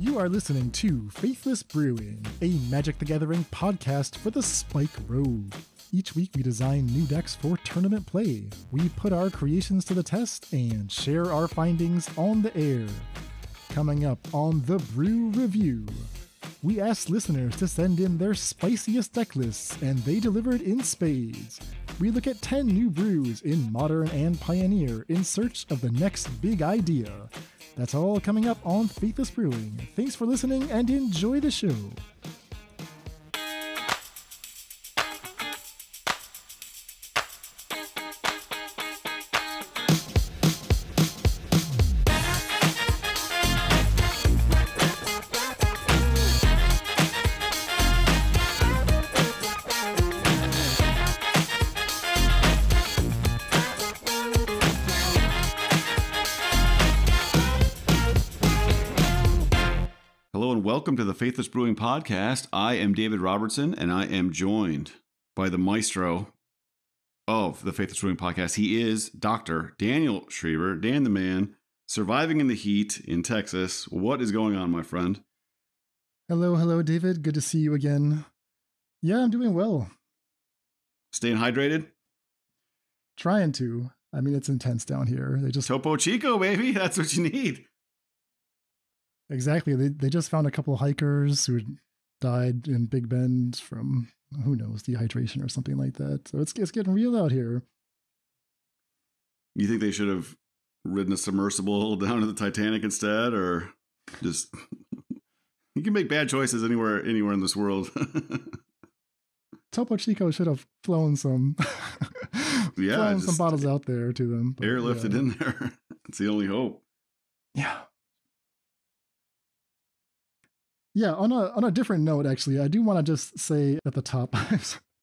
You are listening to Faithless Brewing, a Magic the Gathering podcast for the Spike Road. Each week we design new decks for tournament play. We put our creations to the test and share our findings on the air. Coming up on the Brew Review, we asked listeners to send in their spiciest deck lists, and they delivered in spades. We look at 10 new brews in Modern and Pioneer in search of the next big idea. That's all coming up on Faithless Brewing. Thanks for listening and enjoy the show. Faithless Brewing Podcast. I am David Robertson and I am joined by the maestro of the Faithless Brewing Podcast. He is Dr. Daniel Schriever, Dan the Man, surviving in the heat in Texas. What is going on, my friend? Hello, hello, David. Good to see you again. Yeah, I'm doing well. Staying hydrated? Trying to. I mean, it's intense down here. They just Topo Chico, baby. That's what you need. Exactly. They they just found a couple of hikers who died in Big Bend from who knows dehydration or something like that. So it's it's getting real out here. You think they should have ridden a submersible down to the Titanic instead, or just you can make bad choices anywhere anywhere in this world. Topo Chico should have flown some, Yeah, flown some bottles out there to them. but airlifted yeah. in there. It's the only hope. Yeah. Yeah, on a on a different note, actually, I do want to just say at the top,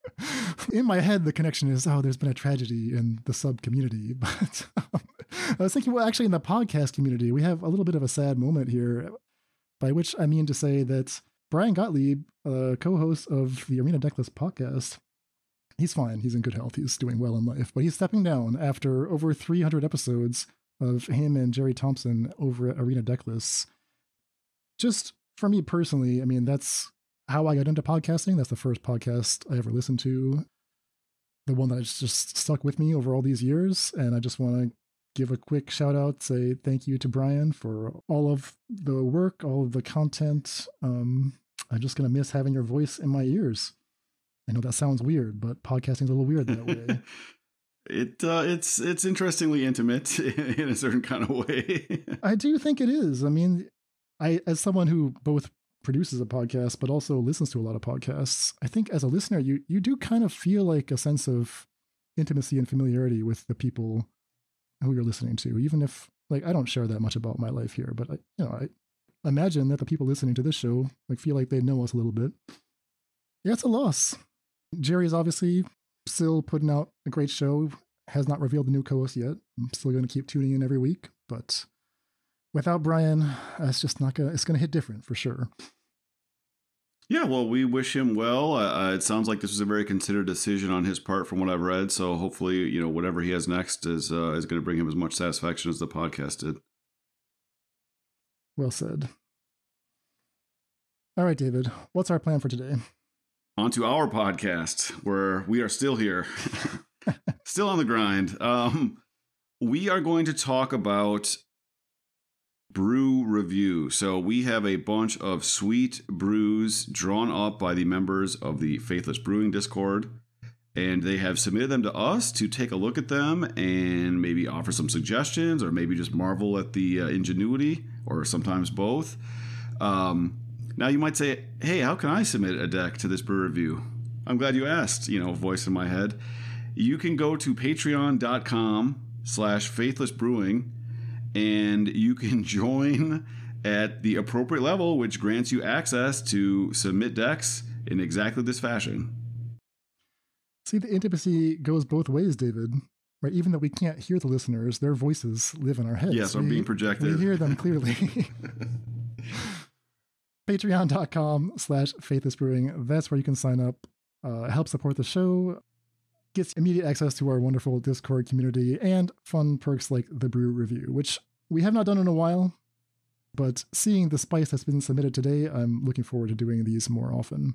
in my head, the connection is, oh, there's been a tragedy in the sub community. But um, I was thinking, well, actually, in the podcast community, we have a little bit of a sad moment here, by which I mean to say that Brian Gottlieb, co-host of the Arena Decklist podcast, he's fine. He's in good health. He's doing well in life, but he's stepping down after over 300 episodes of him and Jerry Thompson over at Arena Decklists. Just for me personally, I mean, that's how I got into podcasting. That's the first podcast I ever listened to. The one that just stuck with me over all these years. And I just want to give a quick shout out, say thank you to Brian for all of the work, all of the content. Um, I'm just going to miss having your voice in my ears. I know that sounds weird, but podcasting's a little weird that way. It uh, it's it's interestingly intimate in a certain kind of way. I do think it is. I mean, I as someone who both produces a podcast but also listens to a lot of podcasts, I think as a listener you you do kind of feel like a sense of intimacy and familiarity with the people who you're listening to, even if like I don't share that much about my life here, but I you know, I imagine that the people listening to this show like feel like they know us a little bit. Yeah, it's a loss. Jerry is obviously still putting out a great show. Has not revealed the new co-host yet. I'm still going to keep tuning in every week, but without Brian, uh, it's just not gonna. It's gonna hit different for sure. yeah, well, we wish him well. Uh, uh, it sounds like this was a very considered decision on his part, from what I've read. So hopefully, you know, whatever he has next is uh, is going to bring him as much satisfaction as the podcast did. Well said. All right, David. What's our plan for today? On to our podcast, where we are still here, still on the grind. Um, we are going to talk about brew review. So we have a bunch of sweet brews drawn up by the members of the Faithless Brewing Discord. And they have submitted them to us to take a look at them and maybe offer some suggestions or maybe just marvel at the uh, ingenuity or sometimes both. Um, now you might say, hey, how can I submit a deck to this brew review? I'm glad you asked, you know, voice in my head. You can go to patreon.com slash faithless brewing and you can join at the appropriate level, which grants you access to submit decks in exactly this fashion. See, the intimacy goes both ways, David. Right? Even though we can't hear the listeners, their voices live in our heads. Yes, are being projected. We hear them clearly. Patreon.com slash faithless brewing. That's where you can sign up, uh, help support the show, gets immediate access to our wonderful Discord community, and fun perks like the brew review, which we have not done in a while. but seeing the spice that's been submitted today, I'm looking forward to doing these more often.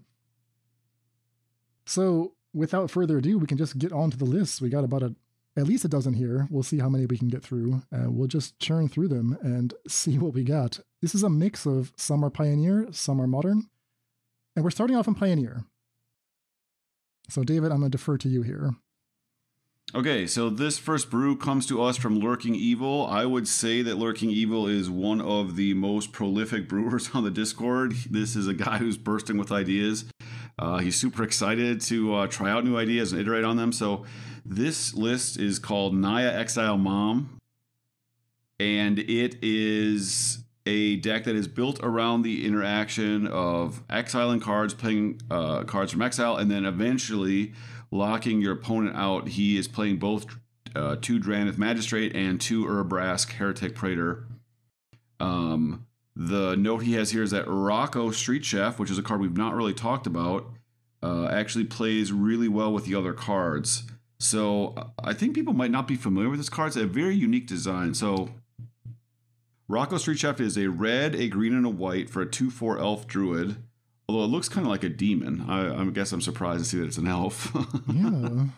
So, without further ado, we can just get on to the list. We got about a at least a dozen here. We'll see how many we can get through. Uh, we'll just churn through them and see what we got. This is a mix of some are Pioneer, some are Modern. And we're starting off in Pioneer. So, David, I'm going to defer to you here. Okay, so this first brew comes to us from Lurking Evil. I would say that Lurking Evil is one of the most prolific brewers on the Discord. This is a guy who's bursting with ideas. Uh, he's super excited to uh, try out new ideas and iterate on them. So, this list is called Naya Exile Mom, and it is a deck that is built around the interaction of exiling cards, playing uh, cards from exile, and then eventually locking your opponent out. He is playing both uh, two Drannith Magistrate and two Urabrask Heretic Praetor. Um, the note he has here is that Rocco Street Chef, which is a card we've not really talked about, uh, actually plays really well with the other cards. So I think people might not be familiar with this card. It's a very unique design. So Rocco Street Chef is a red, a green, and a white for a 2 4 elf druid. Although it looks kind of like a demon. I, I, guess I'm surprised to see that it's an elf. yeah.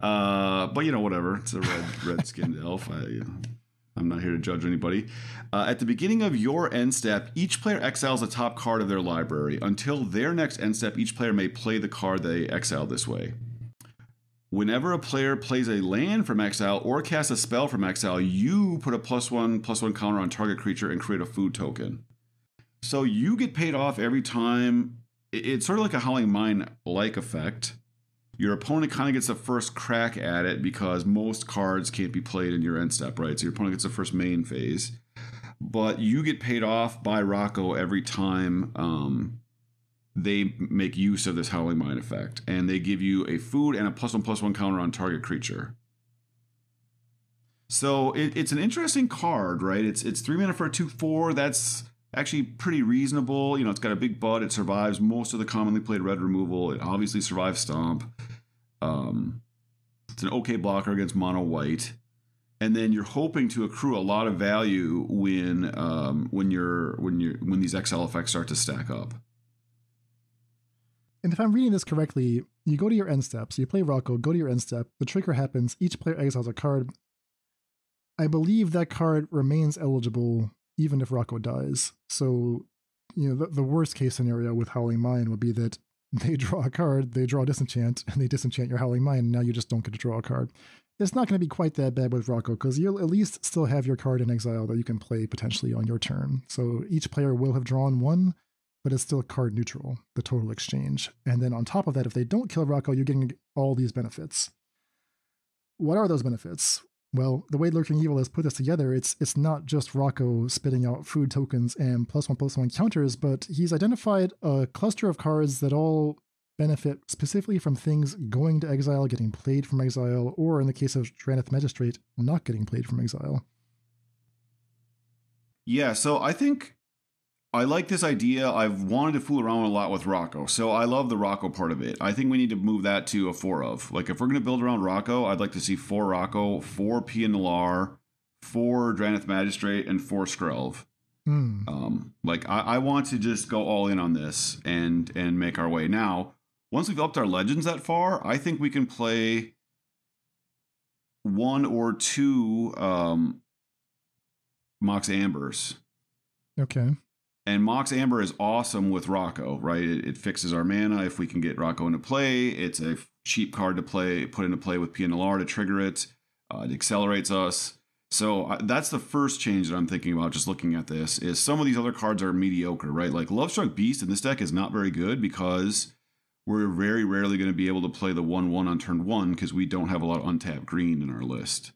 Uh, but you know, whatever. It's a red, red skinned elf. I, I'm not here to judge anybody. Uh, at the beginning of your end step, each player exiles a top card of their library. Until their next end step, each player may play the card they exile this way. Whenever a player plays a land from exile or casts a spell from exile, you put a plus one plus one counter on target creature and create a food token. So you get paid off every time. It's sort of like a Howling Mine like effect. Your opponent kind of gets the first crack at it because most cards can't be played in your end step, right? So your opponent gets the first main phase. But you get paid off by Rocco every time um, they make use of this Howling Mine effect, and they give you a food and a plus one plus one counter on target creature. So it, it's an interesting card, right? It's it's three mana for a two four. That's actually pretty reasonable. You know, it's got a big bud. It survives most of the commonly played red removal. It obviously survives stomp. Um, it's an okay blocker against mono white, and then you're hoping to accrue a lot of value when um, when you're when you're when these exile effects start to stack up. And if I'm reading this correctly, you go to your end step. So you play Rocco, go to your end step. The trigger happens. Each player exiles a card. I believe that card remains eligible even if Rocco dies. So, you know, the, the worst case scenario with Howling Mine would be that they draw a card, they draw a disenchant, and they disenchant your Howling Mine, and now you just don't get to draw a card. It's not going to be quite that bad with Rocco because you'll at least still have your card in exile that you can play potentially on your turn. So each player will have drawn one, but it's still card neutral, the total exchange. And then on top of that, if they don't kill Rocco, you're getting all these benefits. What are those benefits? Well, the way Lurking Evil has put this together, it's it's not just Rocco spitting out food tokens and plus one plus one counters, but he's identified a cluster of cards that all benefit specifically from things going to exile, getting played from exile, or in the case of Drannith Magistrate, not getting played from exile. Yeah, so I think I like this idea. I've wanted to fool around a lot with Rocco, so I love the Rocco part of it. I think we need to move that to a four of. Like, if we're going to build around Rocco, I'd like to see four Rocco, four Nalaar, four Drannith Magistrate, and four Skrelv. Mm. Um, like, I, I want to just go all in on this and and make our way. Now, once we've upped our legends that far, I think we can play one or two um, Mox Ambers. Okay. And Mox Amber is awesome with Rocco, right? It, it, fixes our mana if we can get Rocco into play. It's a cheap card to play, put into play with Nalaar to trigger it. Uh, it accelerates us. So uh, that's the first change that I'm thinking about just looking at this is some of these other cards are mediocre, right? Like Lovestruck Beast in this deck is not very good because we're very rarely going to be able to play the 1 1 on turn 1 because we don't have a lot of untapped green in our list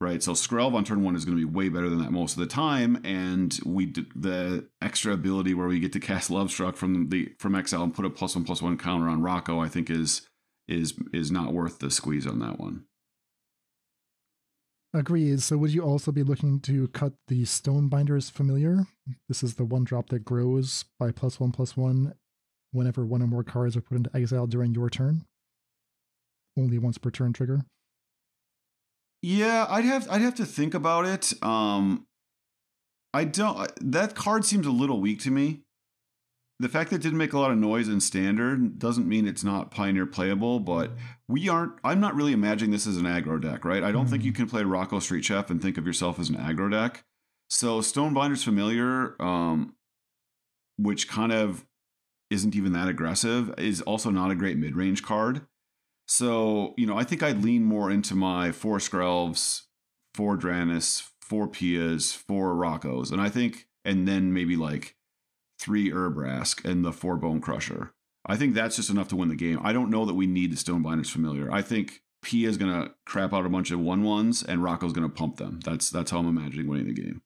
right? So Skrelv on turn one is going to be way better than that most of the time, and we the extra ability where we get to cast Lovestruck from the from exile and put a plus one plus one counter on Rocco, I think is is is not worth the squeeze on that one. Agreed. So would you also be looking to cut the Stonebinder's Familiar? This is the one drop that grows by plus one plus one whenever one or more cards are put into exile during your turn. Only once per turn trigger. Yeah, I'd have I'd have to think about it. Um, I don't. That card seems a little weak to me. The fact that it didn't make a lot of noise in standard doesn't mean it's not Pioneer playable, but we aren't. I'm not really imagining this as an aggro deck, right? I don't mm-hmm. think you can play Rocco Street Chef and think of yourself as an aggro deck. So Stonebinder's Familiar, um, which kind of isn't even that aggressive, is also not a great mid range card. So, you know, I think I'd lean more into my four Skrelvs, four Dranis, four Pias, four Roccos. And I think, and then maybe like three Urabrask and the four Bone Crusher. I think that's just enough to win the game. I don't know that we need the Stonebinder's Familiar. I think Pia is going to crap out a bunch of one ones and Rocco's going to pump them. That's that's how I'm imagining winning the game.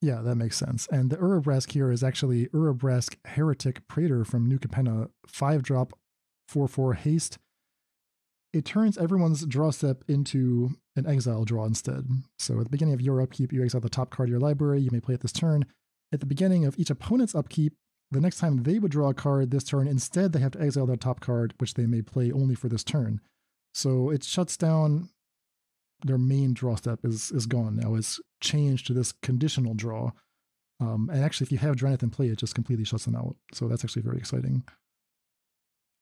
Yeah, that makes sense. And the Urabrask here is actually Urabrask Heretic Praetor from New Capenna, 5 drop, 4 4 haste. It turns everyone's draw step into an exile draw instead. So at the beginning of your upkeep, you exile the top card of your library. You may play it this turn. At the beginning of each opponent's upkeep, the next time they would draw a card this turn, instead they have to exile their top card, which they may play only for this turn. So it shuts down their main draw step is is gone now. It's changed to this conditional draw. Um, and actually, if you have Drannith in play, it just completely shuts them out. So that's actually very exciting.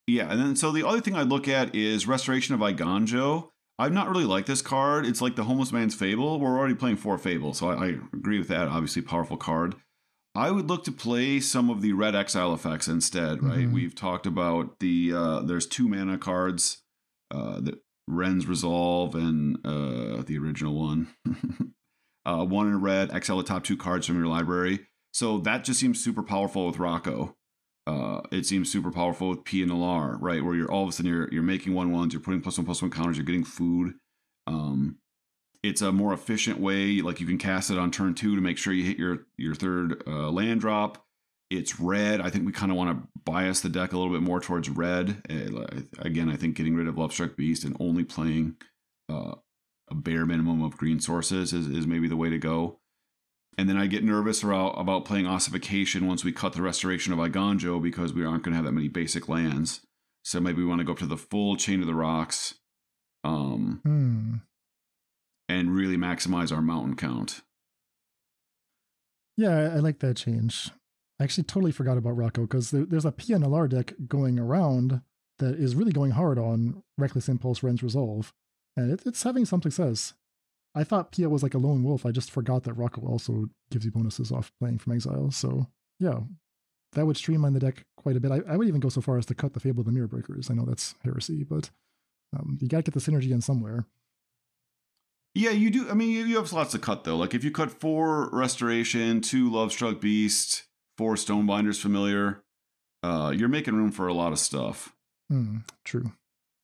Yeah, and then so the other thing I look at is Restoration of Eiganjo. I've not really liked this card. It's like the Homeless Man's Fable. We're already playing four Fable, so I, I agree with that. Obviously, powerful card. I would look to play some of the red exile effects instead, right? Mm-hmm. We've talked about the uh, there's two mana cards uh, that Wrenn's Resolve and uh, the original one. uh, one in red, exile the top two cards from your library. So that just seems super powerful with Rocco. Uh, it seems super powerful with Pia Nalaar, right? Where you're all of a sudden you're you're making one ones, you're putting plus one plus one counters, you're getting food. Um, it's a more efficient way. Like you can cast it on turn two to make sure you hit your your third uh, land drop. It's red. I think we kind of want to bias the deck a little bit more towards red. Uh, again, I think getting rid of Lovestruck Beast and only playing uh, a bare minimum of green sources is, is maybe the way to go. And then I get nervous about, about playing Ossification once we cut the Restoration of Eiganjo because we aren't going to have that many basic lands. So maybe we want to go up to the full Chained to the Rocks um, mm. and really maximize our mountain count. Yeah, I like that change. I actually totally forgot about Rocco because there, there's a Nalaar deck going around that is really going hard on Reckless Impulse Wrenn's Resolve, and it, it's having some success. I thought Pia was like a lone wolf. I just forgot that Rocco also gives you bonuses off playing from exile. So yeah, that would streamline the deck quite a bit. I, I would even go so far as to cut the Fable of the Mirror Breakers. I know that's heresy, but um, you got to get the synergy in somewhere. Yeah, you do. I mean, you, you have lots to cut though. Like if you cut four Restoration, two Lovestruck Beast, four Stonebinder's familiar, uh, you're making room for a lot of stuff. Mm, true.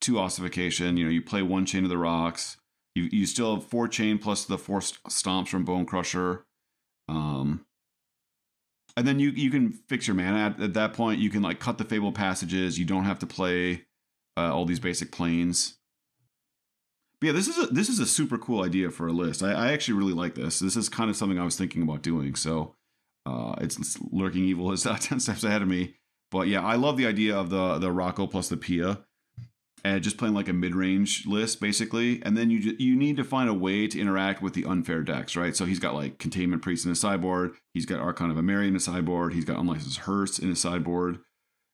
Two ossification. You know, you play one Chained to the Rocks. You you still have four chain plus the four stomps from Bone Crusher. Um, and then you you can fix your mana at, at that point. You can like cut the Fabled Passages. You don't have to play uh, all these basic plains. But yeah, this is a this is a super cool idea for a list. I, I actually really like this. This is kind of something I was thinking about doing. So uh, it's, it's, lurking evil is uh, ten steps ahead of me. But yeah, I love the idea of the the Rocco plus the Pia, just playing like a mid range list basically. And then you you need to find a way to interact with the unfair decks, right? So he's got like Containment Priest in his sideboard. He's got Archon of Emeria in his sideboard. He's got Unlicensed Hearse in his sideboard.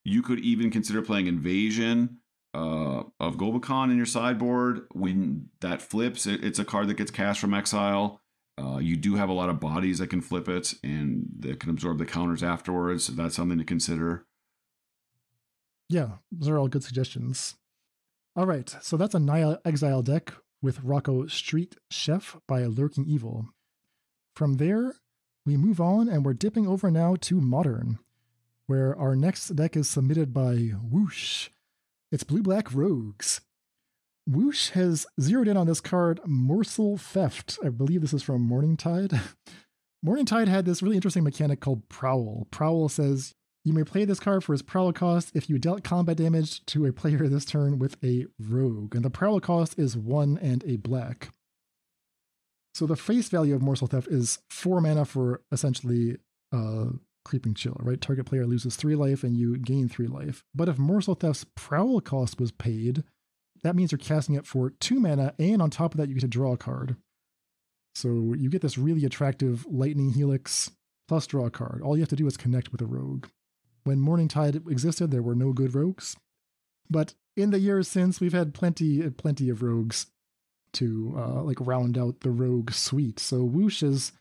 You could even consider playing Invasion uh, of Gobakhan in your sideboard. When that flips, it, it's a card that gets cast from exile. Uh, you do have a lot of bodies that can flip it and that can absorb the counters afterwards. So that's something to consider. Yeah, those are all good suggestions. All right, so that's a Naya Exile deck with Rocco Street Chef by Lurking Evil. From there, we move on and we're dipping over now to Modern, where our next deck is submitted by Woosh. It's Blue Black Rogues. Woosh has zeroed in on this card, Morsel Theft. I believe this is from Morningtide. Morningtide had this really interesting mechanic called Prowl. Prowl says you may play this card for its Prowl cost if you dealt combat damage to a player this turn with a Rogue, and the Prowl cost is one and a black. So the face value of Morsel Theft is four mana for essentially uh, Creeping Chill, right? Target player loses three life and you gain three life. But if Morsel Theft's Prowl cost was paid, that means you're casting it for two mana, and on top of that, you get to draw a card. So you get this really attractive Lightning Helix plus draw a card. All you have to do is connect with a rogue. When Morningtide existed, there were no good rogues. But in the years since, we've had plenty, plenty of rogues to uh, like round out the rogue suite. So Woosh has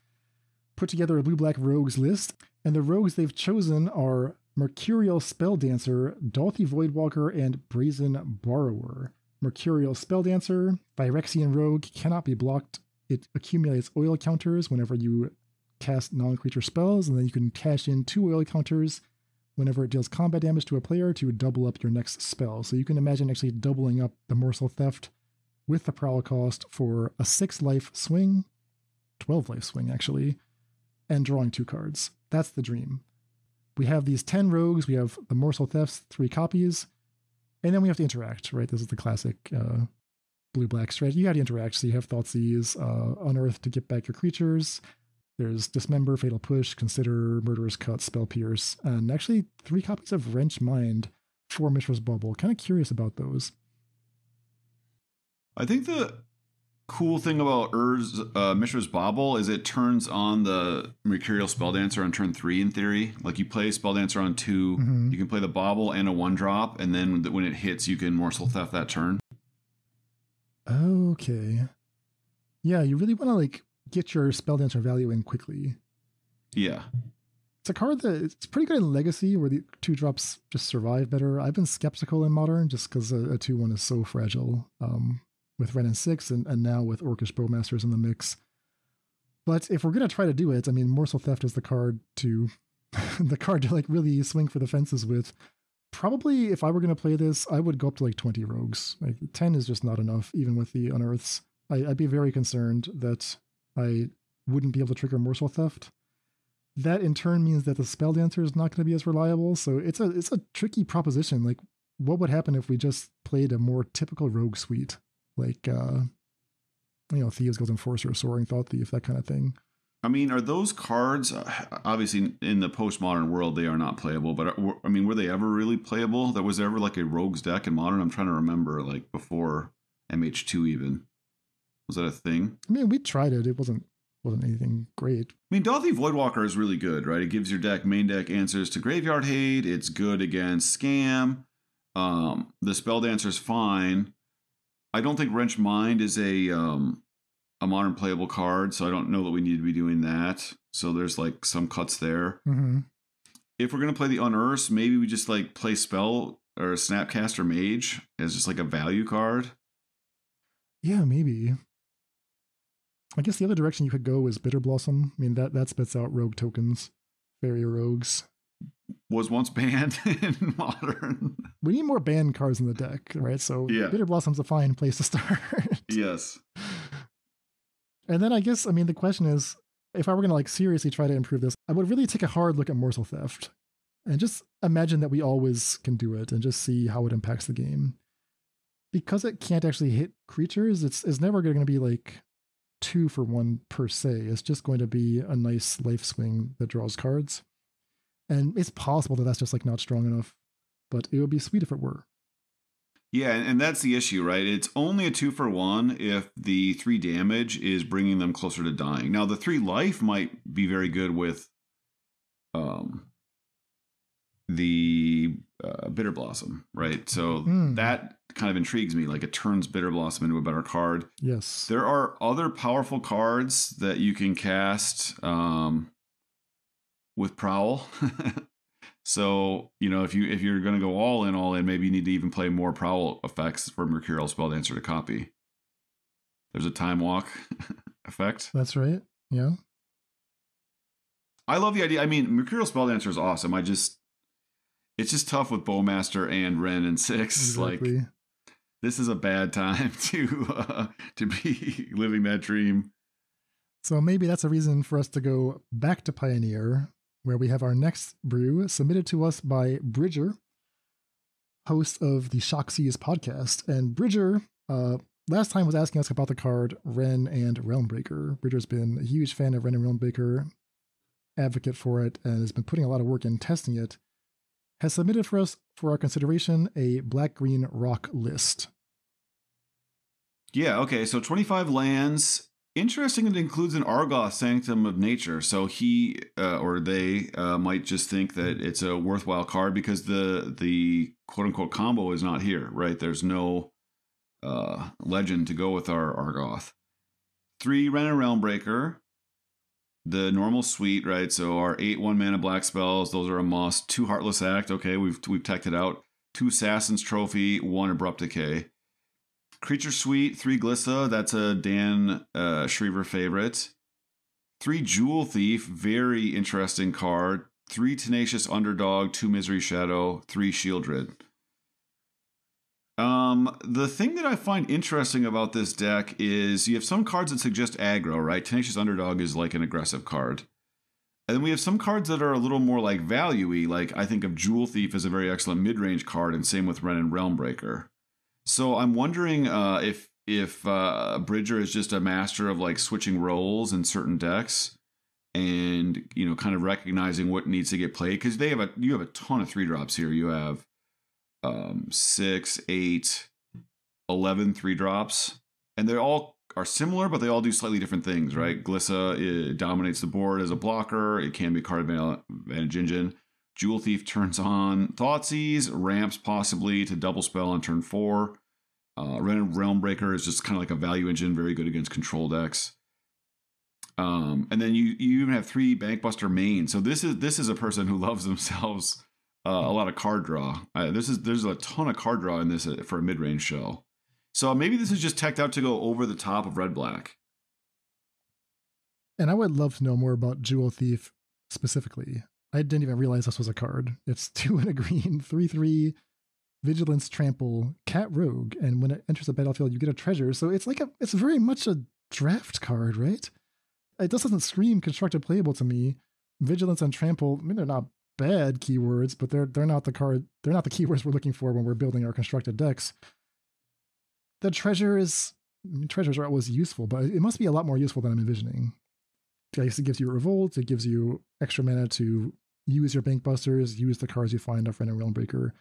put together a blue black rogues list, and the rogues they've chosen are Mercurial Spell Dancer, Dauthi Voidwalker, and Brazen Borrower. Mercurial Spell Dancer, Phyrexian Rogue, cannot be blocked. It accumulates oil counters whenever you cast non creature spells, and then you can cash in two oil counters whenever it deals combat damage to a player to double up your next spell. So you can imagine actually doubling up the Morsel Theft with the Prowl cost for a six life swing, 12 life swing actually, and drawing two cards. That's the dream. We have these 10 rogues, we have the Morsel Thefts, three copies, and then we have to interact, right? This is the classic uh, blue black strategy. You got to interact. So you have Thoughtseize, uh, Unearth to get back your creatures. There's Dismember, Fatal Push, Consider, Murderous Cut, Spell Pierce, and actually three copies of Wrench Mind for Mishra's Bauble. Kind of curious about those. I think the cool thing about Ur's uh, Mishra's Bauble is it turns on the Mercurial Spell Dancer on turn three. In theory, like you play Spell Dancer on 2 Mhm. you can play the Bauble and a one drop, and then when it hits, you can Morsel Theft that turn. Okay. Yeah, you really want to like get your Spelldancer value in quickly. Yeah, It's a card that it's pretty good in Legacy, where the two drops just survive better. I've been skeptical in Modern just because a, a two one is so fragile. Um, with Wrenn and Six, and, and now with Orcish Bowmasters in the mix. But if we're gonna try to do it, I mean, Morsel Theft is the card to the card to like really swing for the fences with. Probably, if I were gonna play this, I would go up to like twenty rogues. Like ten is just not enough, even with the unearths. I, I'd be very concerned that I wouldn't be able to trigger Morsel Theft that in turn means that the spell dancer is not going to be as reliable. So it's a it's a tricky proposition. Like, what would happen if we just played a more typical rogue suite, like uh, you know, Thieves Guild Enforcer, Soaring Thought Thief, that kind of thing. I mean, are those cards uh, obviously in the postmodern world they are not playable? But are, I mean, were they ever really playable? There was ever like a rogues deck in modern. I'm trying to remember, like before MH2 even. Was that a thing? I mean, we tried it. It wasn't wasn't anything great. I mean, Dauthi Voidwalker is really good, right? It gives your deck main deck answers to Graveyard Hate. It's good against Scam. Um, the Spell Dancer's fine. I don't think Wrench Mind is a um, a modern playable card, so I don't know that we need to be doing that. So there's like some cuts there. hmm If we're gonna play the Unearths, maybe we just like play Spell or Snapcaster Mage as just like a value card. Yeah, maybe. I guess the other direction you could go is Bitter Blossom. I mean, that that spits out rogue tokens, fairy rogues. Was once banned in modern. We need more banned cards in the deck, right? So Yeah. Bitter Blossom's a fine place to start. yes. And then I guess I mean the question is, if I were gonna like seriously try to improve this, I would really take a hard look at morsel theft, and just imagine that we always can do it, and just see how it impacts the game. Because it can't actually hit creatures, it's it's never going to be like two for one per se. It's just going to be a nice life swing that draws cards, and it's possible that that's just like not strong enough. But it would be sweet if it were. Yeah, and, that's the issue, right? It's only a two for one if the three damage is bringing them closer to dying. Now, the three life might be very good with um, the uh, bitter blossom, right? So Hmm. that kind of intrigues me. Like it turns bitter blossom into a better card. Yes. There are other powerful cards that you can cast um, with prowl. so you know if you if you're going to go all in, all in, maybe you need to even play more prowl effects for Mercurial Spell Dancer to copy. There's a time walk effect. That's right. Yeah. I love the idea. I mean, Mercurial Spell Dancer is awesome. I just it's just tough with Bowmaster and Wrenn and Six. Like this is a bad time to uh, to be living that dream. So maybe that's a reason for us to go back to Pioneer, where we have our next brew submitted to us by Bridger, host of the Shock Seas podcast. And Bridger, uh, last time was asking us about the card Wrenn and Realmbreaker. Bridger's been a huge fan of Wrenn and Realmbreaker, advocate for it, and has been putting a lot of work in testing it. Has submitted for us for our consideration a black green rock list. Yeah, okay. So 25 lands Interesting, it includes an Argoth Sanctum of Nature. So he uh, or they uh, might just think that it's a worthwhile card because the the quote unquote combo is not here, right? There's no uh, legend to go with our Argoth. Three Wrenn and Realmbreaker, the normal suite, right? So our eight one mana black spells, those are a must. Two Heartless Act, okay, we've we've teched it out. Two Assassin's Trophy, one Abrupt Decay. Creature Suite, three Glissa. That's a Dan uh, Schriever favorite. Three Jewel Thief, very interesting card. Three Tenacious Underdog, two Misery Shadow, three Sheoldred. Um, the thing that I find interesting about this deck is you have some cards that suggest aggro, right? Tenacious Underdog is like an aggressive card. And then we have some cards that are a little more like value like I think of Jewel Thief as a very excellent mid range card, and same with Wrenn and Realmbreaker. So I'm wondering uh, if if uh, Bridger is just a master of like switching roles in certain decks, and you know, kind of recognizing what needs to get played because they have a you have a ton of three drops here. You have um, six, eight, 11 three drops, and they all are similar, but they all do slightly different things, right? Glissa dominates the board as a blocker. It can be card advantage engine. Jewel Thief turns on Thoughtseize, ramps possibly to double spell on turn four. Uh, Realm Breaker is just kind of like a value engine, very good against control decks. Um, and then you you even have three Bankbuster main. So this is this is a person who loves themselves uh, a lot of card draw. Uh, this is there's a ton of card draw in this uh, for a mid range show. So maybe this is just teched out to go over the top of red black. And I would love to know more about Jewel Thief specifically. I didn't even realize this was a card. It's two and a green, three three, vigilance trample, cat rogue, and when it enters the battlefield, you get a treasure. So it's like a it's very much a draft card, right? It just doesn't scream constructed playable to me. Vigilance and trample, I mean they're not bad keywords, but they're they're not the card they're not the keywords we're looking for when we're building our constructed decks. The treasure is I mean, treasures are always useful, but it must be a lot more useful than I'm envisioning. I guess it gives you revolt, it gives you extra mana to use your bank busters, use the cards you find off Wrenn and Realmbreaker.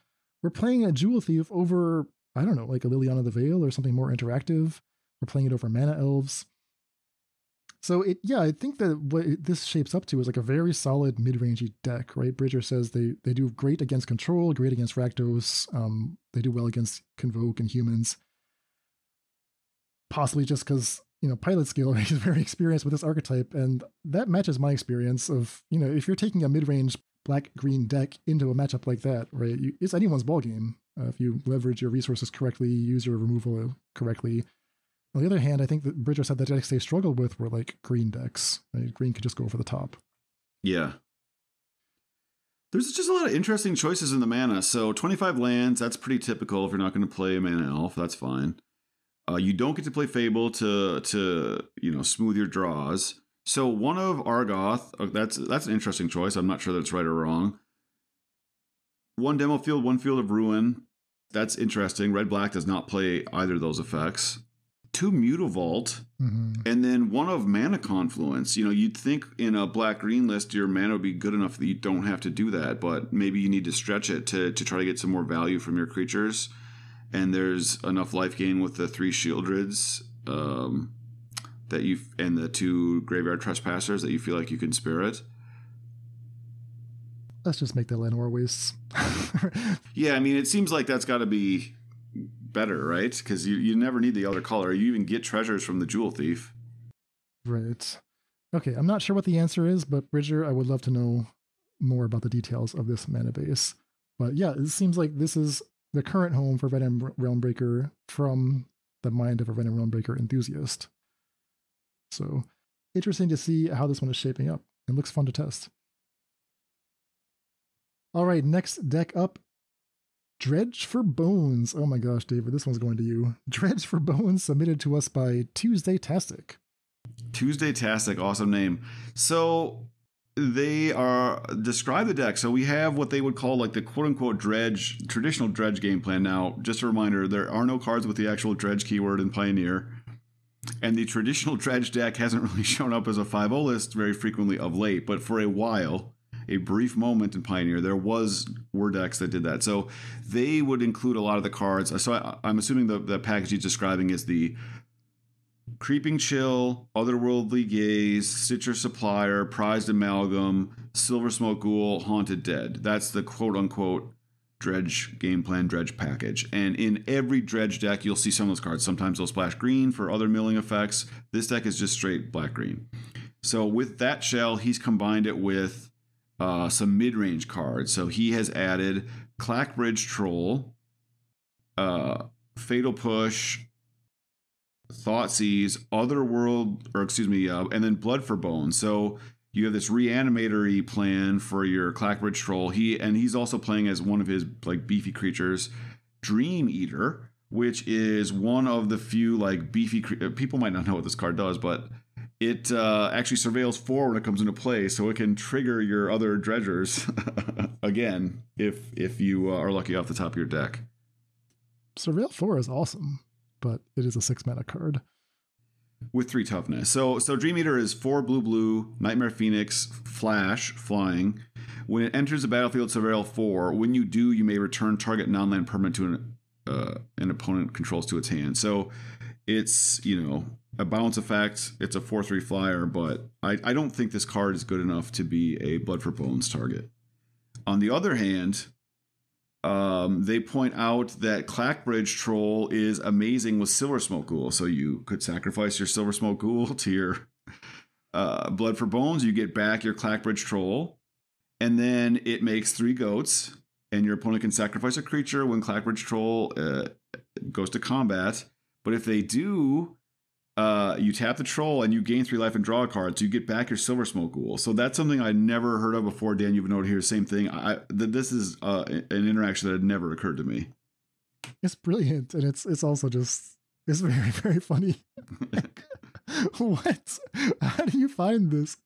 We're playing a Jewel Thief over, I don't know, like a Liliana the Veil or something more interactive. We're playing it over Mana Elves. So it, yeah, I think that what this shapes up to is like a very solid mid-rangey deck, right? Bridger says they they do great against control, great against Rakdos. Um, they do well against Convoke and humans. Possibly just because you know pilot skill is very experienced with this archetype, and that matches my experience of you know if you're taking a mid-range black green deck into a matchup like that, right? You, it's anyone's ballgame uh, if you leverage your resources correctly, use your removal correctly on the other hand, I think that Bridger said the decks they struggled with were like green decks. Right? Green could just go over the top. Yeah. There's just a lot of interesting choices in the mana. So 25 lands, that's pretty typical if you're not going to play a mana elf. That's fine. Uh, you don't get to play Fable to to you know smooth your draws. So one of Argoth, uh, that's that's an interesting choice. I'm not sure that's right or wrong. One demo field, one field of ruin. That's interesting. Red black does not play either of those effects two Mutavault, mm-hmm. and then one of Mana Confluence. You know, you'd think in a black green list your mana would be good enough that you don't have to do that, but maybe you need to stretch it to, to try to get some more value from your creatures. And there's enough life gain with the three Sheoldreds um, that you and the two Graveyard Trespassers that you feel like you can spare it. Let's just make the Llanowar wastes. yeah, I mean, it seems like that's got to be better, right? Because you, you never need the other color. You even get treasures from the jewel thief. Right. Okay, I'm not sure what the answer is, but Bridger, I would love to know more about the details of this mana base. But yeah, it seems like this is the current home for Wrenn and Realmbreaker from the mind of a Wrenn and Realmbreaker enthusiast. So interesting to see how this one is shaping up. It looks fun to test. All right, next deck up Dredge for Bones. Oh my gosh, David, this one's going to you. Dredge for Bones submitted to us by TuesdayTastic. Tuesday Tastic, awesome name. So they are describe the deck. So we have what they would call like the quote unquote dredge, traditional dredge game plan. Now, just a reminder, there are no cards with the actual dredge keyword in Pioneer. And the traditional dredge deck hasn't really shown up as a 5 list very frequently of late, but for a while, a brief moment in Pioneer, there was word decks that did that. So they would include a lot of the cards. So I, am assuming the, the package he's describing is the Creeping Chill, Otherworldly Gaze, Stitcher Supplier, Prized Amalgam, Silversmote Ghoul, Haunted Dead. That's the quote unquote dredge game plan dredge package. And in every dredge deck, you'll see some of those cards. Sometimes they'll splash green for other milling effects. This deck is just straight black green. So with that shell, he's combined it with uh, some mid range cards. So he has added Clackbridge Troll, uh, Fatal Push, Thoughtseize, Otherworld, or excuse me, uh, and then Blood for Bone. So you have this reanimatory plan for your Clackbridge Troll. He and he's also playing as one of his like beefy creatures, Dream Eater, which is one of the few like beefy cre- people might not know what this card does, but it uh, actually surveils four when it comes into play, so it can trigger your other dredgers again if if you uh, are lucky off the top of your deck. Surveil four is awesome but it is a six mana card with three toughness. So so Dream Eater is four blue blue, Nightmare Phoenix, Flash, flying. When it enters the battlefield, Surveil four. When you do, you may return target non-land permanent to an uh, an opponent controls to its hand. So it's you know a bounce effect. It's a four three flyer, but I I don't think this card is good enough to be a Blood for Bones target. On the other hand, um, they point out that Clackbridge Troll is amazing with Silversmote Ghoul. So you could sacrifice your Silversmote Ghoul to your uh, Blood for Bones. You get back your Clackbridge Troll, and then it makes three goats. And your opponent can sacrifice a creature when Clackbridge Troll uh, goes to combat. But if they do, uh, you tap the troll and you gain three life and draw a card, so you get back your Silversmote Ghoul. So that's something I never heard of before. Dan, you've noted here, same thing. I that this is uh, an interaction that had never occurred to me. It's brilliant, and it's it's also just it's very very funny. what? How do you find this?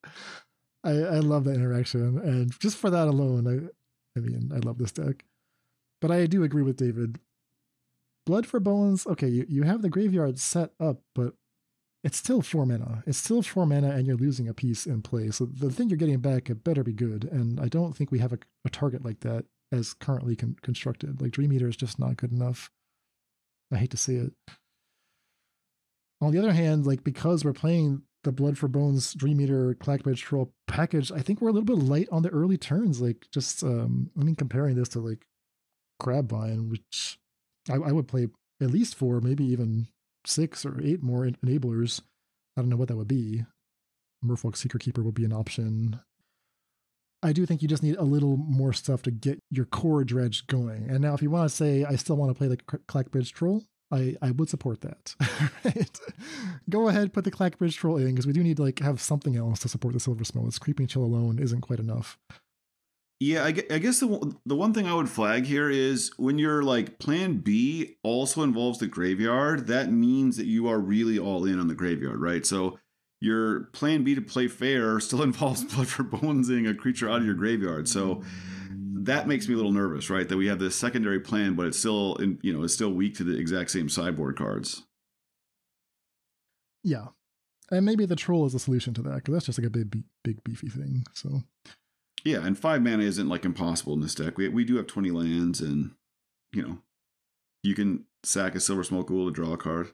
I I love that interaction, and just for that alone, I I mean I love this deck. But I do agree with David. Blood for Bones, okay, you, you have the graveyard set up, but it's still four mana. It's still four mana, and you're losing a piece in play. So the thing you're getting back it better be good. And I don't think we have a, a target like that as currently con- constructed. Like Dream Eater is just not good enough. I hate to say it. On the other hand, like because we're playing the Blood for Bones Dream Eater Clackbridge Troll package, I think we're a little bit light on the early turns. Like just, um, I mean, comparing this to like Grabvine, which I, I would play at least four, maybe even six or eight more enablers. I don't know what that would be. Merfolk Secret Keeper would be an option. I do think you just need a little more stuff to get your core dredge going. And now, if you want to say, I still want to play the Clackbridge Troll, I, I would support that. right? Go ahead, put the Clackbridge Troll in because we do need to like have something else to support the Silversmotes. Creeping Chill alone isn't quite enough. Yeah, I, guess the the one thing I would flag here is when your like plan B also involves the graveyard, that means that you are really all in on the graveyard, right? So your plan B to play fair still involves blood for bonesing a creature out of your graveyard. So that makes me a little nervous, right? That we have this secondary plan, but it's still in, you know, it's still weak to the exact same sideboard cards. Yeah. And maybe the troll is a solution to that because that's just like a big, big beefy thing. So yeah, and five mana isn't like impossible in this deck. We we do have twenty lands, and you know, you can sack a Silversmote Ghoul to draw a card.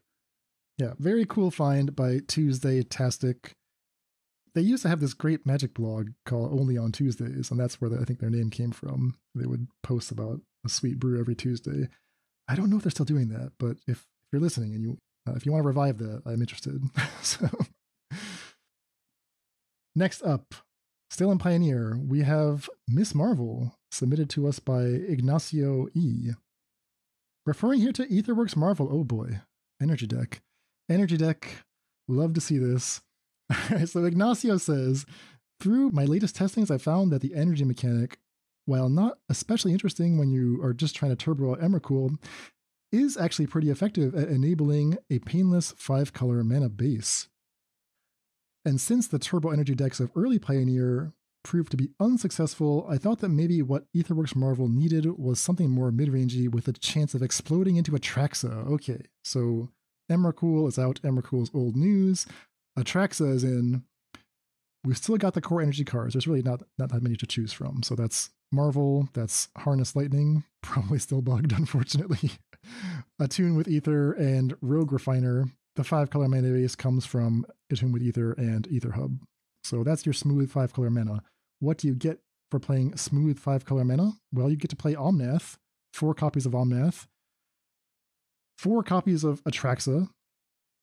Yeah, very cool find by TuesdayTastic. They used to have this great magic blog called Only on Tuesdays, and that's where the, I think their name came from. They would post about a sweet brew every Tuesday. I don't know if they're still doing that, but if, if you're listening and you uh, if you want to revive that, I'm interested. so next up, Still in Pioneer, we have Miss Marvel, submitted to us by Ignacio E. Referring here to Aetherworks Marvel, oh boy, Energy Deck. Energy Deck, love to see this. so Ignacio says, through my latest testings, I found that the energy mechanic, while not especially interesting when you are just trying to turbo out Emrakul, is actually pretty effective at enabling a painless five color mana base. And since the turbo energy decks of early Pioneer proved to be unsuccessful, I thought that maybe what Aetherworks Marvel needed was something more mid-rangey with a chance of exploding into Atraxa. Okay, so Emrakul is out, Emrakul's old news. Atraxa is in. We've still got the core energy cards. There's really not, not that many to choose from. So that's Marvel, that's Harness Lightning, probably still bugged, unfortunately. Attune with Aether and Rogue Refiner, the five color mana base comes from Attune with Aether and Aether Hub. So that's your smooth five color mana. What do you get for playing smooth five color mana? Well, you get to play Omnath, four copies of Omnath, four copies of Atraxa,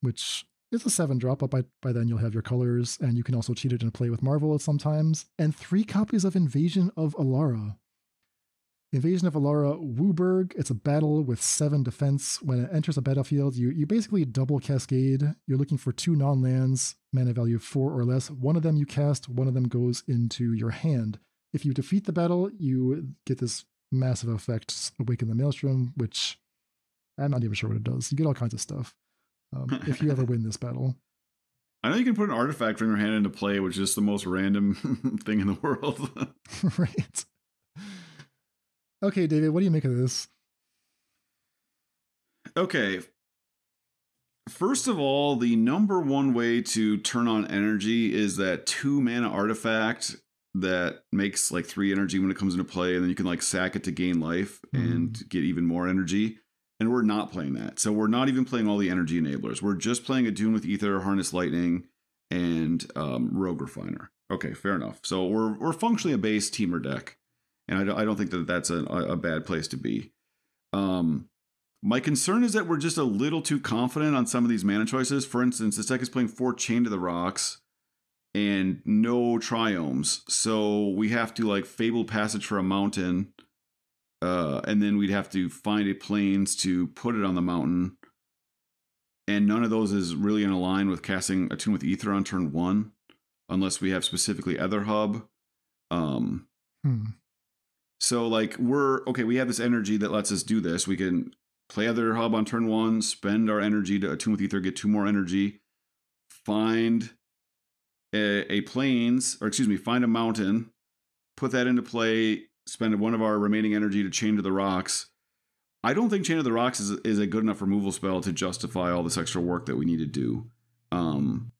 which is a seven drop, but by, by then you'll have your colors, and you can also cheat it in play with Marvel sometimes, and three copies of Invasion of Alara. Invasion of Alara WUBRG. It's a battle with seven defense. When it enters a battlefield, you, you basically double cascade. You're looking for two non lands, mana value four or less. One of them you cast, one of them goes into your hand. If you defeat the battle, you get this massive effect, Awaken the Maelstrom, which I'm not even sure what it does. You get all kinds of stuff um, if you ever win this battle. I know you can put an artifact from your hand into play, which is the most random thing in the world. right. Okay, David, what do you make of this? Okay. First of all, the number one way to turn on energy is that two mana artifact that makes like three energy when it comes into play, and then you can like sack it to gain life mm. and get even more energy. And we're not playing that. So we're not even playing all the energy enablers. We're just playing Attune with Aether, Harness Lightning, and um, Rogue Refiner. Okay, fair enough. So we're we're functionally a base Temur deck and I don't, I don't think that that's a, a bad place to be. Um, my concern is that we're just a little too confident on some of these mana choices. For instance, this deck is playing four Chained to the Rocks and no Triomes, so we have to like Fabled Passage for a mountain, uh, and then we'd have to find a plains to put it on the mountain. And none of those is really in a line with casting Attune with Aether on turn one, unless we have specifically Aetherhub. Um, hmm. So like we're okay, we have this energy that lets us do this. We can play Aether Hub on turn one, spend our energy to Attune with Aether, get two more energy, find a, a plains, or excuse me, find a mountain, put that into play, spend one of our remaining energy to Chained to the Rocks. I don't think Chain of the Rocks is, is a good enough removal spell to justify all this extra work that we need to do. Um,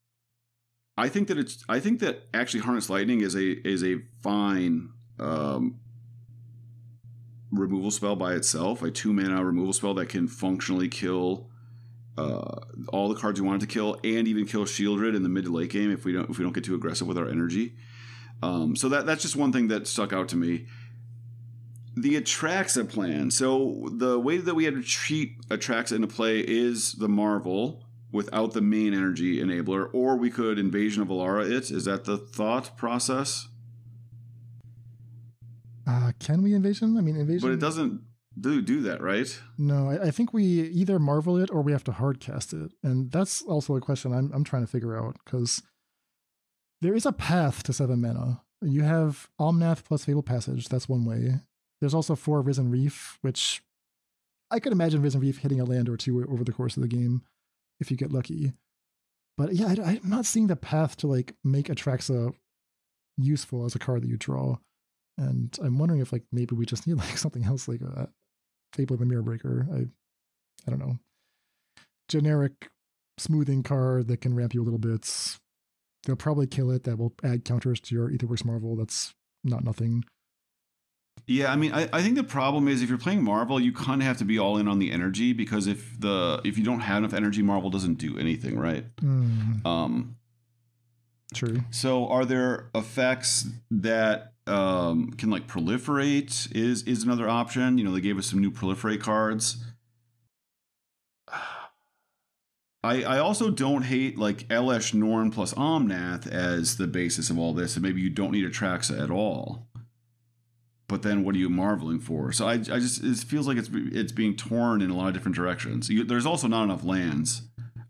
I think that it's. I think that actually Harness Lightning is a is a fine um, removal spell by itself, a two mana removal spell that can functionally kill uh, all the cards we wanted to kill, and even kill Sheoldred in the mid to late game if we don't if we don't get too aggressive with our energy. Um, so that that's just one thing that stuck out to me. The Atraxa plan. So the way that we had to treat Atraxa into play is the Marvel without the main energy enabler, or we could Invasion of Alara it. Is that the thought process? Uh, can we invasion? I mean, invasion. But it doesn't do do that, right? No, I, I, think we either marvel it or we have to hardcast it, and that's also a question I'm I'm trying to figure out because there is a path to seven mana. You have Omnath plus Fabled Passage. That's one way. There's also four Risen Reef, which I could imagine Risen Reef hitting a land or two over the course of the game if you get lucky. But yeah, I, am not seeing the path to like make Atraxa useful as a card that you draw. And I'm wondering if like maybe we just need like something else like a Fable of the Mirror Breaker. I I don't know. Generic smoothing card that can ramp you a little bit. They'll probably kill it. That will add counters to your Aetherworks Marvel. That's not nothing. Yeah, I mean, I, I think the problem is if you're playing Marvel, you kind of have to be all in on the energy because if the if you don't have enough energy, Marvel doesn't do anything, right? Mm. Um, True. So, are there effects that um, can like proliferate? Is is another option? You know, they gave us some new proliferate cards. I, I also don't hate like Elesh Norn plus Omnath as the basis of all this, and maybe you don't need Atraxa at all. But then, what are you marveling for? So I, I just it feels like it's it's being torn in a lot of different directions. You, there's also not enough lands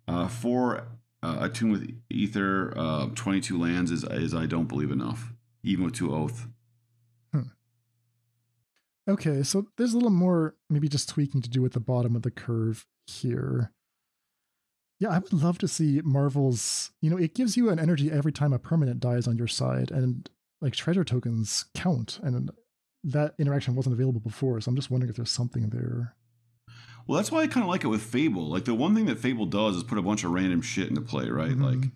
uh, for uh, tune with Aether, uh, 22 lands is, is, I don't believe, enough, even with two oath. Hmm. Okay, so there's a little more, maybe just tweaking to do with the bottom of the curve here. Yeah, I would love to see Marvel's, you know, it gives you an energy every time a permanent dies on your side, and like treasure tokens count, and that interaction wasn't available before, so I'm just wondering if there's something there. Well, that's why I kind of like it with Fable. Like the one thing that Fable does is put a bunch of random shit into play, right? Mm-hmm. Like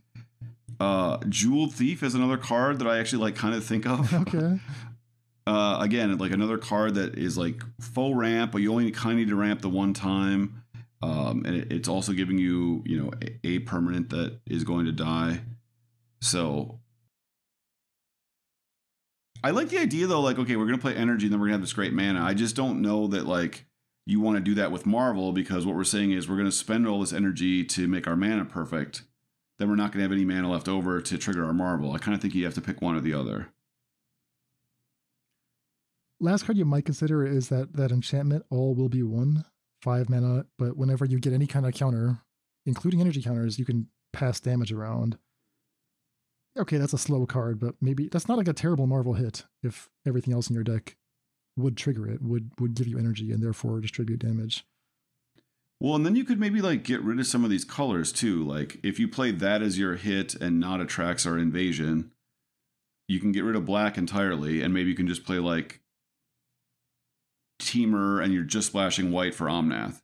uh Jeweled Thief is another card that I actually like kind of think of. Okay. uh again, like another card that is like full ramp, but you only kind of need to ramp the one time. Um, and it, it's also giving you, you know, a, a permanent that is going to die. So I like the idea though, like, okay, we're gonna play energy and then we're gonna have this great mana. I just don't know that like you want to do that with Marvel because what we're saying is we're gonna spend all this energy to make our mana perfect. Then we're not gonna have any mana left over to trigger our Marvel. I kind of think you have to pick one or the other. Last card you might consider is that that enchantment all will be one five mana, but whenever you get any kind of counter, including energy counters, you can pass damage around. Okay, that's a slow card, but maybe that's not like a terrible Marvel hit if everything else in your deck would trigger it, would would give you energy and therefore distribute damage. Well, and then you could maybe like get rid of some of these colors too. Like if you play that as your hit and not attracts our invasion, you can get rid of black entirely, and maybe you can just play like Temur and you're just splashing white for Omnath.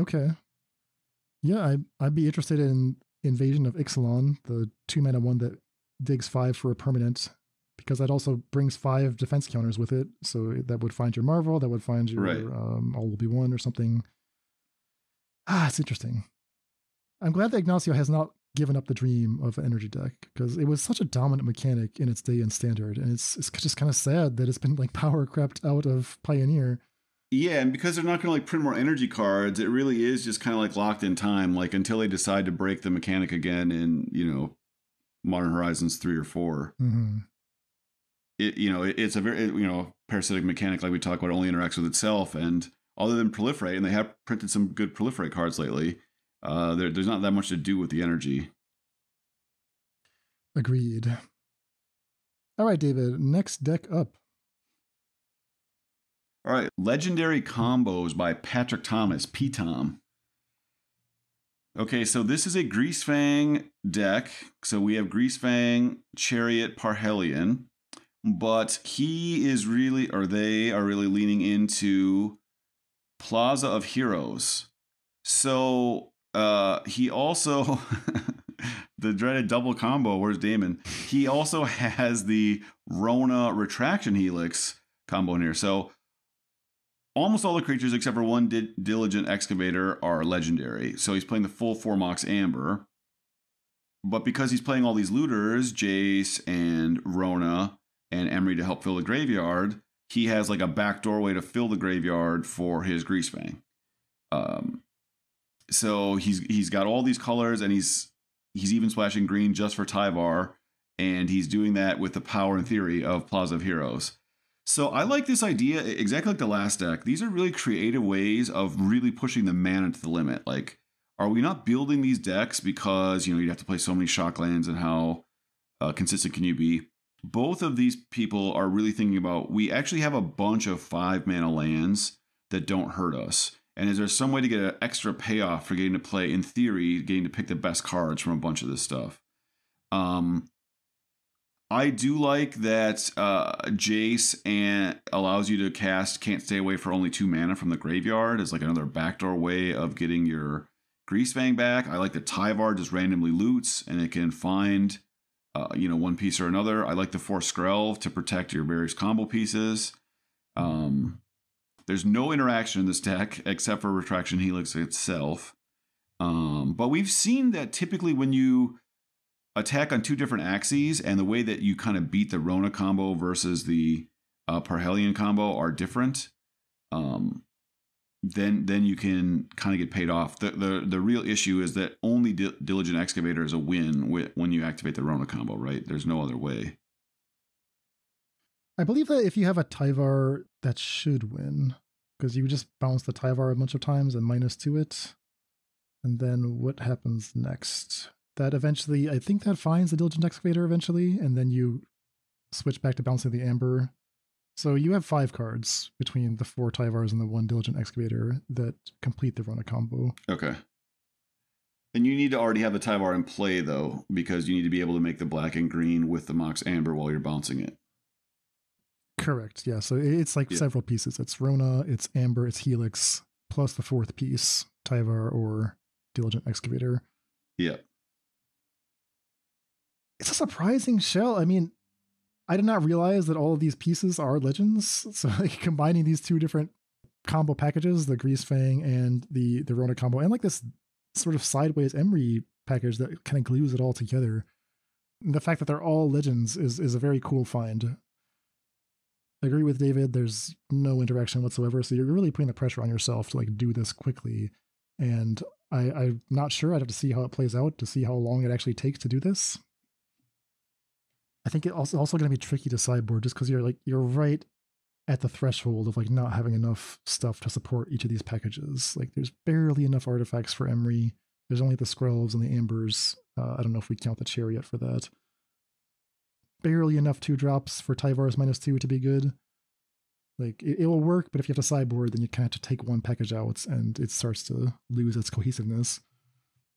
Okay. Yeah, I I'd be interested in Invasion of Ixalan, the two mana one that digs five for a permanent, because that also brings five defense counters with it. So that would find your Marvel, that would find your Right. um, All Will Be One or something. Ah, it's interesting. I'm glad that Ignacio has not given up the dream of an energy deck because it was such a dominant mechanic in its day in standard, and it's it's just kind of sad that it's been like power crept out of Pioneer. Yeah, and because they're not going to like print more energy cards, it really is just kind of like locked in time, like until they decide to break the mechanic again in you know Modern Horizons three or four. hmm It you know it, it's a very you know parasitic mechanic like we talked about only interacts with itself, and other than proliferate, and they have printed some good proliferate cards lately. Uh, there, there's not that much to do with the energy. Agreed. All right, David. Next deck up. All right, legendary combos by Patrick Thomas, P Tom. Okay, so this is a Greasefang deck. So we have Greasefang, Chariot, Parhelion, but he is really, or they are really leaning into Plaza of Heroes. So uh, he also, the dreaded double combo, where's Damon? He also has the Rona Retraction Helix combo in here. So almost all the creatures except for one di- diligent excavator are legendary. So he's playing the full four mox amber. But because he's playing all these looters, Jace and Rona and Emry to help fill the graveyard, he has like a back doorway to fill the graveyard for his Greasefang. Um, so he's he's got all these colors and he's he's even splashing green just for Tyvar, and he's doing that with the power and theory of Plaza of Heroes. So I like this idea exactly like the last deck. These are really creative ways of really pushing the mana to the limit. Like, are we not building these decks because you know you have to play so many shock lands and how uh, consistent can you be? Both of these people are really thinking about we actually have a bunch of five mana lands that don't hurt us. And is there some way to get an extra payoff for getting to play, in theory, getting to pick the best cards from a bunch of this stuff? Um, I do like that uh, Jace and allows you to cast Can't Stay Away for only two mana from the graveyard as like another backdoor way of getting your Greasefang back. I like that Tyvar just randomly loots and it can find, uh, you know, one piece or another. I like the Force Skrelv to protect your various combo pieces. Um, there's no interaction in this deck except for Retraction Helix itself. Um, but we've seen that typically when you attack on two different axes and the way that you kind of beat the Rona combo versus the uh, Parhelion combo are different, um, then then you can kind of get paid off. The, the the real issue is that only Di- Diligent Excavator is a win wi- when you activate the Rona combo, right? There's no other way. I believe that if you have a Tyvar, that should win because you just bounce the Tyvar a bunch of times and minus to it. And then what happens next? That eventually, I think that finds the Diligent Excavator eventually, and then you switch back to bouncing the Amber. So you have five cards between the four Tyvars and the one Diligent Excavator that complete the Rona combo. Okay. And you need to already have the Tyvar in play though, because you need to be able to make the black and green with the Mox Amber while you're bouncing it. Correct. Yeah. So it's like Yeah. several pieces. It's Rona, it's Amber, it's Helix, plus the fourth piece, Tyvar or Diligent Excavator. Yeah. It's a surprising shell. I mean, I did not realize that all of these pieces are legends. So like combining these two different combo packages, the Grease Fang and the the Rona combo, and like this sort of sideways Emry package that kind of glues it all together. The fact that they're all legends is is a very cool find. I agree with David. There's no interaction whatsoever, so you're really putting the pressure on yourself to like do this quickly. And I, I'm not sure. I'd have to see how it plays out to see how long it actually takes to do this. I think it also also going to be tricky to sideboard just because you're like you're right at the threshold of like not having enough stuff to support each of these packages. Like there's barely enough artifacts for Emry. There's only the Skrelvs and the Ambers. Uh, I don't know if we count the Chariot for that. Barely enough two drops for Tyvar's minus two to be good. Like it, it will work, but if you have to sideboard, then you kind of have to take one package out and it starts to lose its cohesiveness.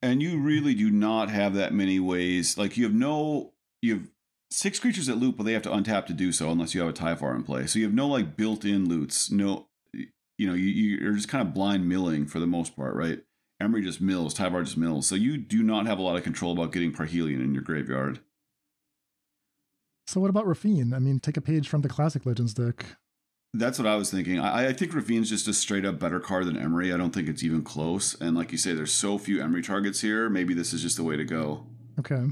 And you really do not have that many ways. Like you have no, you have six creatures that loot, but they have to untap to do so unless you have a Tyvar in play. So you have no like built-in loots. No, you know, you, you're just kind of blind milling for the most part, right? Emry just mills, Tyvar just mills. So you do not have a lot of control about getting Parhelion in your graveyard. So what about Raffine? I mean, take a page from the Classic Legends deck. That's what I was thinking. I, I think Raffine's just a straight up better card than Emry. I don't think it's even close. And like you say, there's so few Emry targets here. Maybe this is just the way to go. Okay.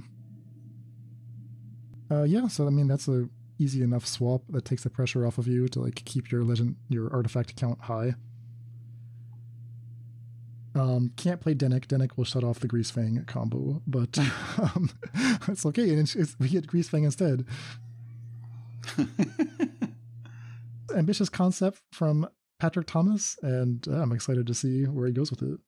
Uh, yeah, so I mean that's a easy enough swap that takes the pressure off of you to like keep your legend your artifact count high. Um, can't play Dennick. Dennick will shut off the Grease Fang combo, but um, it's okay. And it's, it's, we get Grease Fang instead. Ambitious concept from Patrick Thomas, and uh, I'm excited to see where he goes with it.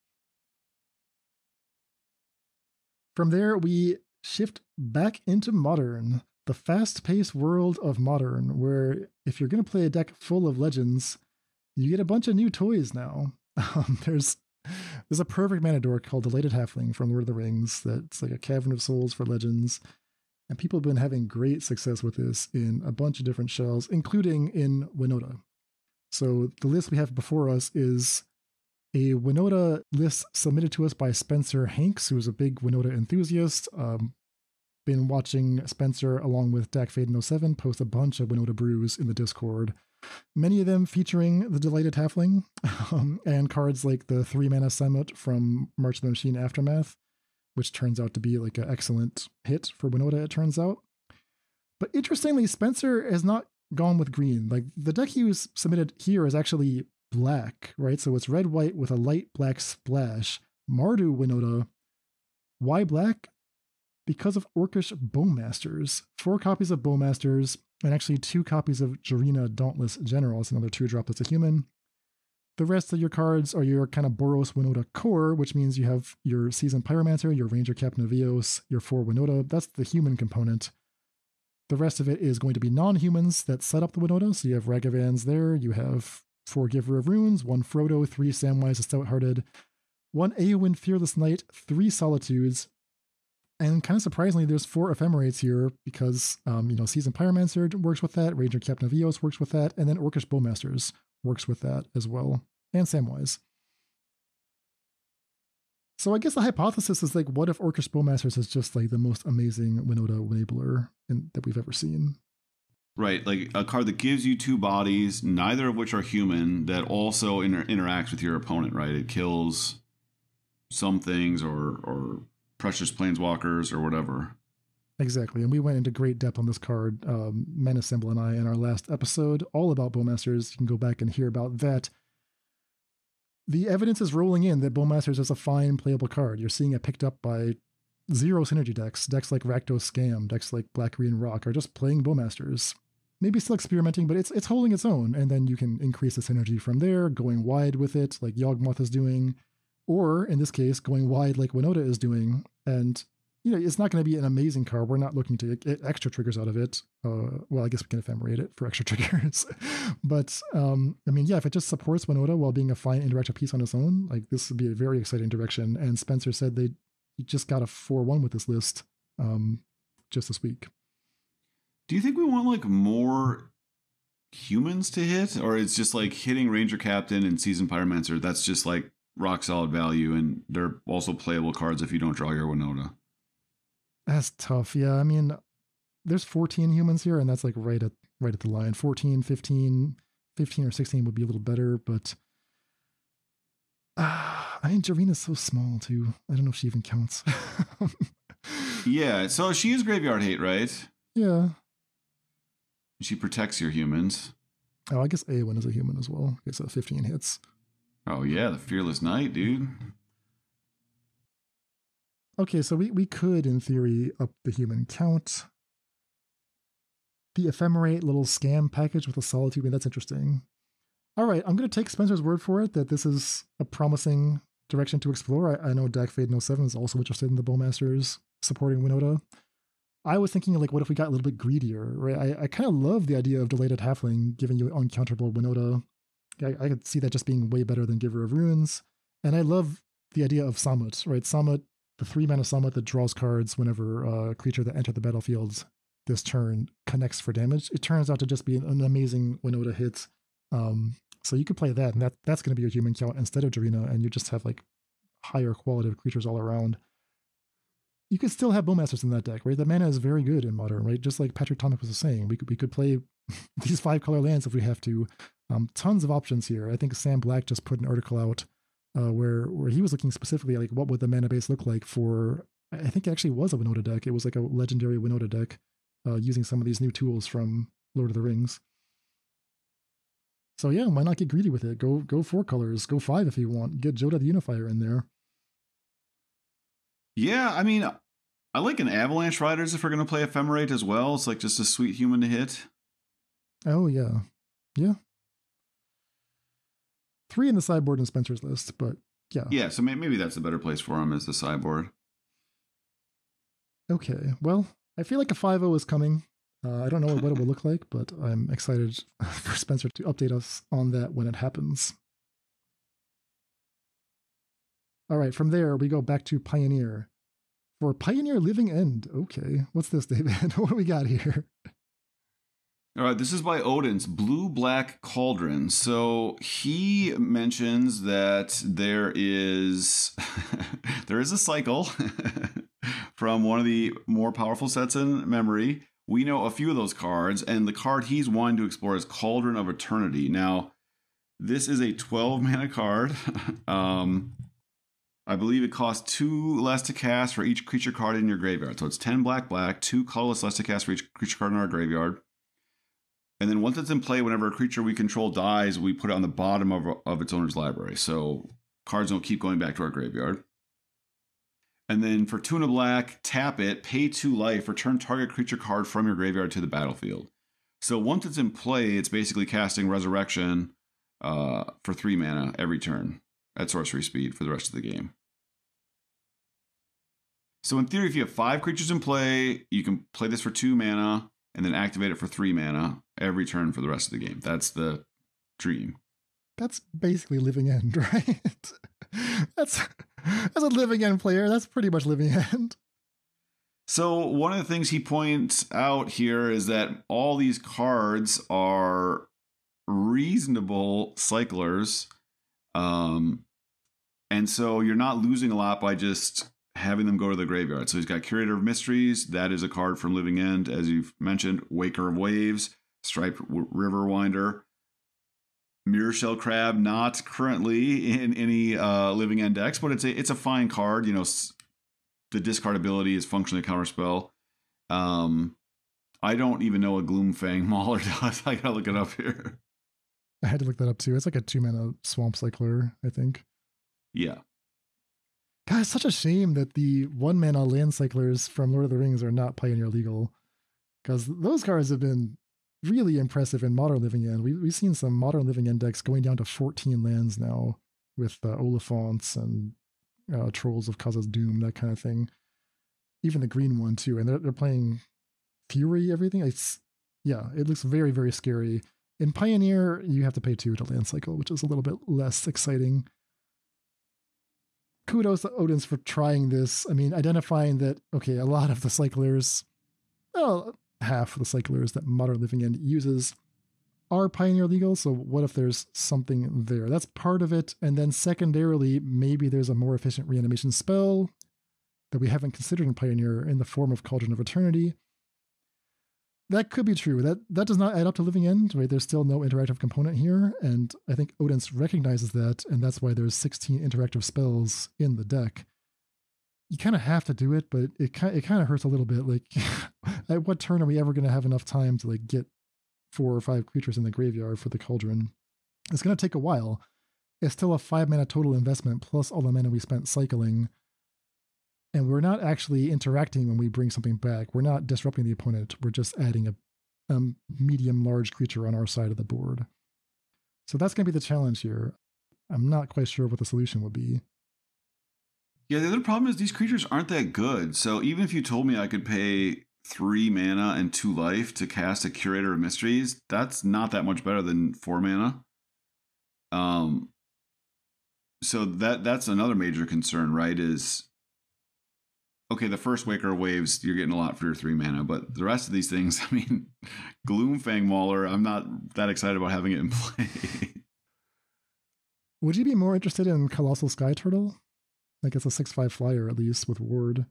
From there, we shift back into modern, the fast paced world of modern, where if you're going to play a deck full of legends, you get a bunch of new toys now. Um, there's there's a perfect mana dork called Delighted Halfling from Lord of the Rings that's like a cavern of souls for legends. And people have been having great success with this in a bunch of different shells, including in Winota. So the list we have before us is a Winota list submitted to us by Spencer Hanks, who's a big Winota enthusiast. Um, been watching Spencer along with Dak Faden07 post a bunch of Winota brews in the Discord many of them featuring the Delighted Halfling um, and cards like the three mana summit from March of the Machine Aftermath, which turns out to be like an excellent hit for Winota, it turns out. But interestingly, Spencer has not gone with green. Like the deck he was submitted here is actually black, right? So it's red white with a light black splash. Mardu Winota. Why black? Because of Orcish Bowmasters. Four copies of Bowmasters, and actually two copies of Jirina Dauntless General. It's another two drop that's a human. The rest of your cards are your kind of Boros Winota core, which means you have your Seasoned Pyromancer, your Ranger Captain of your four Winota. That's the human component. The rest of it is going to be non humans that set up the Winota. So you have Ragavans there, you have four Giver of Runes, one Frodo, three Samwise the Stout Hearted, one Eowyn Fearless Knight, three Solitudes, and kind of surprisingly, there's four ephemerates here because, um, you know, Seasoned Pyromancer works with that, Ranger Captain of Eos works with that, and then Orcish Bowmasters works with that as well, and Samwise. So I guess the hypothesis is like, what if Orcish Bowmasters is just like the most amazing Winota enabler in, that we've ever seen? Right, like a card that gives you two bodies, neither of which are human, that also inter- interacts with your opponent. Right, it kills some things or or precious planeswalkers or whatever. Exactly. And we went into great depth on this card, um, Symbol and I, in our last episode, all about Bowmasters. You can go back and hear about that. The evidence is rolling in that Bowmasters is a fine playable card. You're seeing it picked up by zero synergy decks. Decks like Rakdos Scam, decks like Black Green Rock are just playing Bowmasters. Maybe still experimenting, but it's it's holding its own. And then you can increase the synergy from there, going wide with it, like Yawgmoth is doing or in this case, going wide like Winota is doing. And you know, it's not going to be an amazing card. We're not looking to get extra triggers out of it. Uh, well, I guess we can ephemerate it for extra triggers. but um, I mean, yeah, if it just supports Winota while being a fine interactive piece on its own, like this would be a very exciting direction. And Spencer said they just got a 4 1 with this list um, just this week. Do you think we want like more humans to hit? Or it's just like hitting Ranger Captain and Seasoned Pyromancer? That's just like rock solid value, and they're also playable cards if you don't draw your Winota. That's tough. Yeah, I mean, there's 14 humans here, and that's like right at right at the line. 14, 15, 15 or 16 would be a little better, but Uh, I mean, Jirina's so small too. I don't know if she even counts. yeah, so she is graveyard hate, right? Yeah. She protects your humans. Oh, I guess Eowyn is a human as well. It's a 15 hits. Oh yeah, the fearless knight, dude. Okay, so we, we could, in theory, up the human count. The ephemerate little scam package with a solitude, I mean, that's interesting. All right, I'm going to take Spencer's word for it that this is a promising direction to explore. I, I know Dak Fade 07 is also interested in the Bowmasters supporting Winota. I was thinking, like, what if we got a little bit greedier, right? I, I kind of love the idea of Delighted Halfling giving you uncounterable Winota. I, I could see that just being way better than Giver of Runes. And I love the idea of Samut, right? Samut, the three mana Samut that draws cards whenever a creature that entered the battlefield this turn connects for damage. It turns out to just be an amazing Winota hit. Um, so you could play that, and that that's going to be your human count instead of Jirina, and you just have like higher quality of creatures all around. You could still have Bowmasters in that deck, right? The mana is very good in Modern, right? Just like Patrick Tomic was saying, we could we could play these five color lands if we have to. Um, tons of options here. I think Sam Black just put an article out uh, where where he was looking specifically like what would the mana base look like for. I think it actually was a Winota deck. It was like a legendary Winota deck uh, using some of these new tools from Lord of the Rings. So yeah, why not get greedy with it? Go go four colors, go five if you want. Get Jodah the Unifier in there. Yeah, I mean, I like an Avalanche Riders if we're gonna play Ephemerate as well. It's like just a sweet human to hit. Oh yeah, yeah. Three in the sideboard in Spencer's list, but yeah. Yeah, so maybe that's a better place for him as the sideboard. Okay, well, I feel like a 5 is coming. Uh, I don't know what it will look like, but I'm excited for Spencer to update us on that when it happens. All right, from there, we go back to Pioneer. For Pioneer Living End, okay. What's this, David? what do we got here? All right, this is by Odince Blue Black Cauldron. So he mentions that there is there is a cycle from one of the more powerful sets in memory. We know a few of those cards, and the card he's wanting to explore is Cauldron of Eternity. Now, this is a 12 mana card. um, I believe it costs two less to cast for each creature card in your graveyard. So it's 10 black, black, two colorless less to cast for each creature card in our graveyard. And then once it's in play, whenever a creature we control dies, we put it on the bottom of, of its owner's library. So cards don't keep going back to our graveyard. And then for Tuna Black, tap it, pay two life, return target creature card from your graveyard to the battlefield. So once it's in play, it's basically casting Resurrection uh, for three mana every turn at sorcery speed for the rest of the game. So in theory, if you have five creatures in play, you can play this for two mana and then activate it for three mana every turn for the rest of the game. That's the dream. That's basically living end, right? that's as a living end player, that's pretty much living end. So one of the things he points out here is that all these cards are reasonable cyclers. Um, and so you're not losing a lot by just having them go to the graveyard. So he's got Curator of Mysteries. That is a card from Living End, as you've mentioned. Waker of Waves, Striped River Winder, Mirror Shell Crab, not currently in any uh, Living End decks, but it's a it's a fine card. You know, the discard ability is functionally a counterspell. Um, I don't even know what Gloomfang Mauler does. I gotta look it up here. I had to look that up too. It's like a two mana swamp cycler, I think. Yeah. God, it's such a shame that the one mana land cyclers from Lord of the Rings are not Pioneer legal. Because those cards have been really impressive in Modern Living End. We, we've seen some Modern Living End decks going down to 14 lands now with uh, Oliphaunts and uh, Trolls of Khazad-dûm, that kind of thing. Even the green one, too. And they're, they're playing Fury, everything. It's, yeah, it looks very, very scary. In Pioneer, you have to pay two to land cycle, which is a little bit less exciting. Kudos to Odince for trying this. I mean, identifying that, okay, a lot of the cyclers, well, half of the cyclers that Modern Living End uses are Pioneer legal. So what if there's something there? That's part of it. And then secondarily, maybe there's a more efficient reanimation spell that we haven't considered in Pioneer in the form of Cauldron of Eternity. That could be true. That that does not add up to living end, right? There's still no interactive component here, and I think Odince recognizes that, and that's why there's 16 interactive spells in the deck. You kind of have to do it, but it kind it kind of hurts a little bit. Like, at what turn are we ever going to have enough time to like get four or five creatures in the graveyard for the cauldron? It's going to take a while. It's still a five mana total investment plus all the mana we spent cycling and we're not actually interacting when we bring something back. We're not disrupting the opponent. We're just adding a, a medium large creature on our side of the board. So that's going to be the challenge here. I'm not quite sure what the solution would be. Yeah, the other problem is these creatures aren't that good. So even if you told me I could pay three mana and two life to cast a Curator of Mysteries, that's not that much better than four mana. Um, so that that's another major concern, right? Is okay, the first Waker Waves, you're getting a lot for your three mana, but the rest of these things, I mean, Gloomfang Mauler, I'm not that excited about having it in play. Would you be more interested in Colossal Sky Turtle? Like it's a six five flyer at least with ward.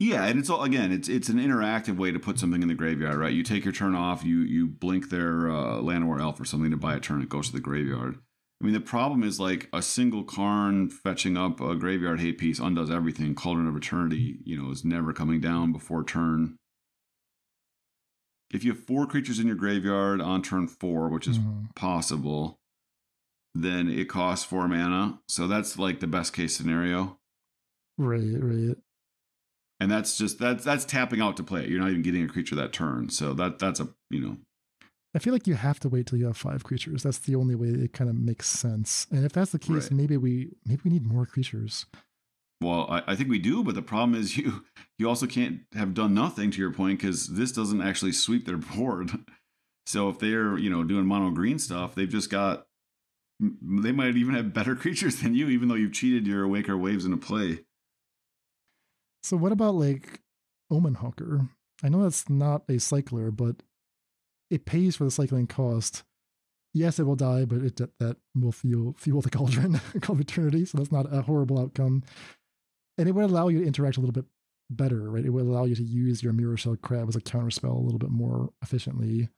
Yeah, and it's all again, it's it's an interactive way to put something in the graveyard, right? You take your turn off, you you blink their uh, Llanowar Elf or something to buy a turn, it goes to the graveyard. I mean, the problem is like a single Karn fetching up a graveyard hate piece undoes everything. Cauldron of Eternity, you know, is never coming down before turn. If you have four creatures in your graveyard on turn four, which is mm-hmm. possible, then it costs four mana. So that's like the best case scenario. Right, right. And that's just that's that's tapping out to play it. You're not even getting a creature that turn. So that that's a you know I feel like you have to wait till you have five creatures. That's the only way it kind of makes sense. And if that's the case, right. maybe we maybe we need more creatures. Well, I, I, think we do, but the problem is you you also can't have done nothing to your point because this doesn't actually sweep their board. So if they're you know doing mono green stuff, they've just got they might even have better creatures than you, even though you've cheated your Waker waves into play. So what about like Omen Hawker? I know that's not a cycler, but it pays for the cycling cost. Yes, it will die, but it that will fuel fuel the cauldron called eternity. So that's not a horrible outcome, and it would allow you to interact a little bit better, right? It would allow you to use your mirror shell crab as a counterspell a little bit more efficiently.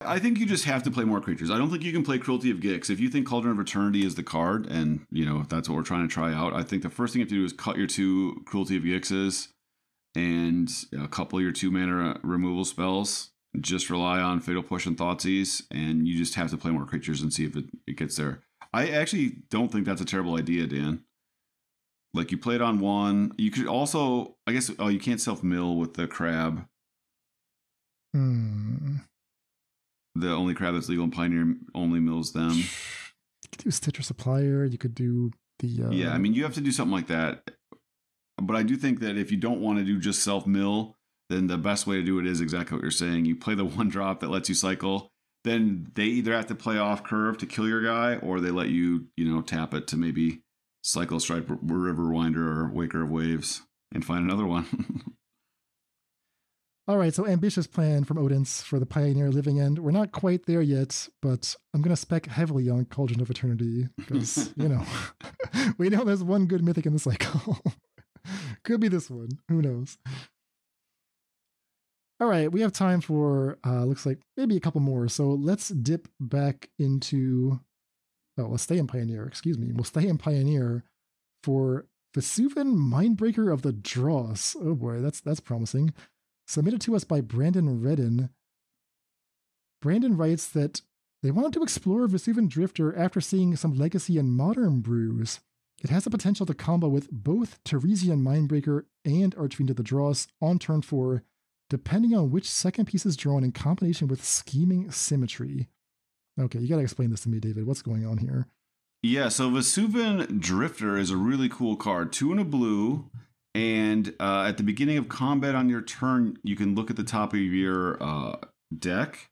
I think you just have to play more creatures. I don't think you can play Cruelty of Gix. If you think Cauldron of Eternity is the card, and you know if that's what we're trying to try out, I think the first thing you have to do is cut your two Cruelty of Gixes and a couple of your two mana removal spells just rely on Fatal Push and Thoughtseize, and you just have to play more creatures and see if it, it gets there. I actually don't think that's a terrible idea, Dan. Like you play it on one. You could also, I guess, oh, you can't self mill with the crab. Hmm. The only crab that's legal in Pioneer only mills them. You could do Stitcher Supplier. You could do the. Uh... Yeah, I mean, you have to do something like that. But I do think that if you don't want to do just self mill, then the best way to do it is exactly what you're saying. You play the one drop that lets you cycle. Then they either have to play off curve to kill your guy, or they let you, you know, tap it to maybe cycle stripe river winder or waker of waves and find another one. All right, so ambitious plan from Odince for the Pioneer Living End. We're not quite there yet, but I'm going to spec heavily on Cauldron of Eternity because, you know, we know there's one good mythic in the cycle. Could be this one. Who knows? All right, we have time for uh looks like maybe a couple more. So let's dip back into oh, let's stay in Pioneer, excuse me. We'll stay in Pioneer for Vesuvan Mindbreaker of the Dross. Oh boy, that's that's promising. Submitted to us by Brandon Redden. Brandon writes that they wanted to explore Vesuvan Drifter after seeing some legacy and modern brews. It has the potential to combo with both Terisian Mindbreaker and Archfiend of the Dross on turn 4 depending on which second piece is drawn in combination with scheming symmetry. Okay, you got to explain this to me, David. What's going on here? Yeah, so Vesuvan Drifter is a really cool card. Two in a blue, and uh, at the beginning of combat on your turn, you can look at the top of your uh, deck.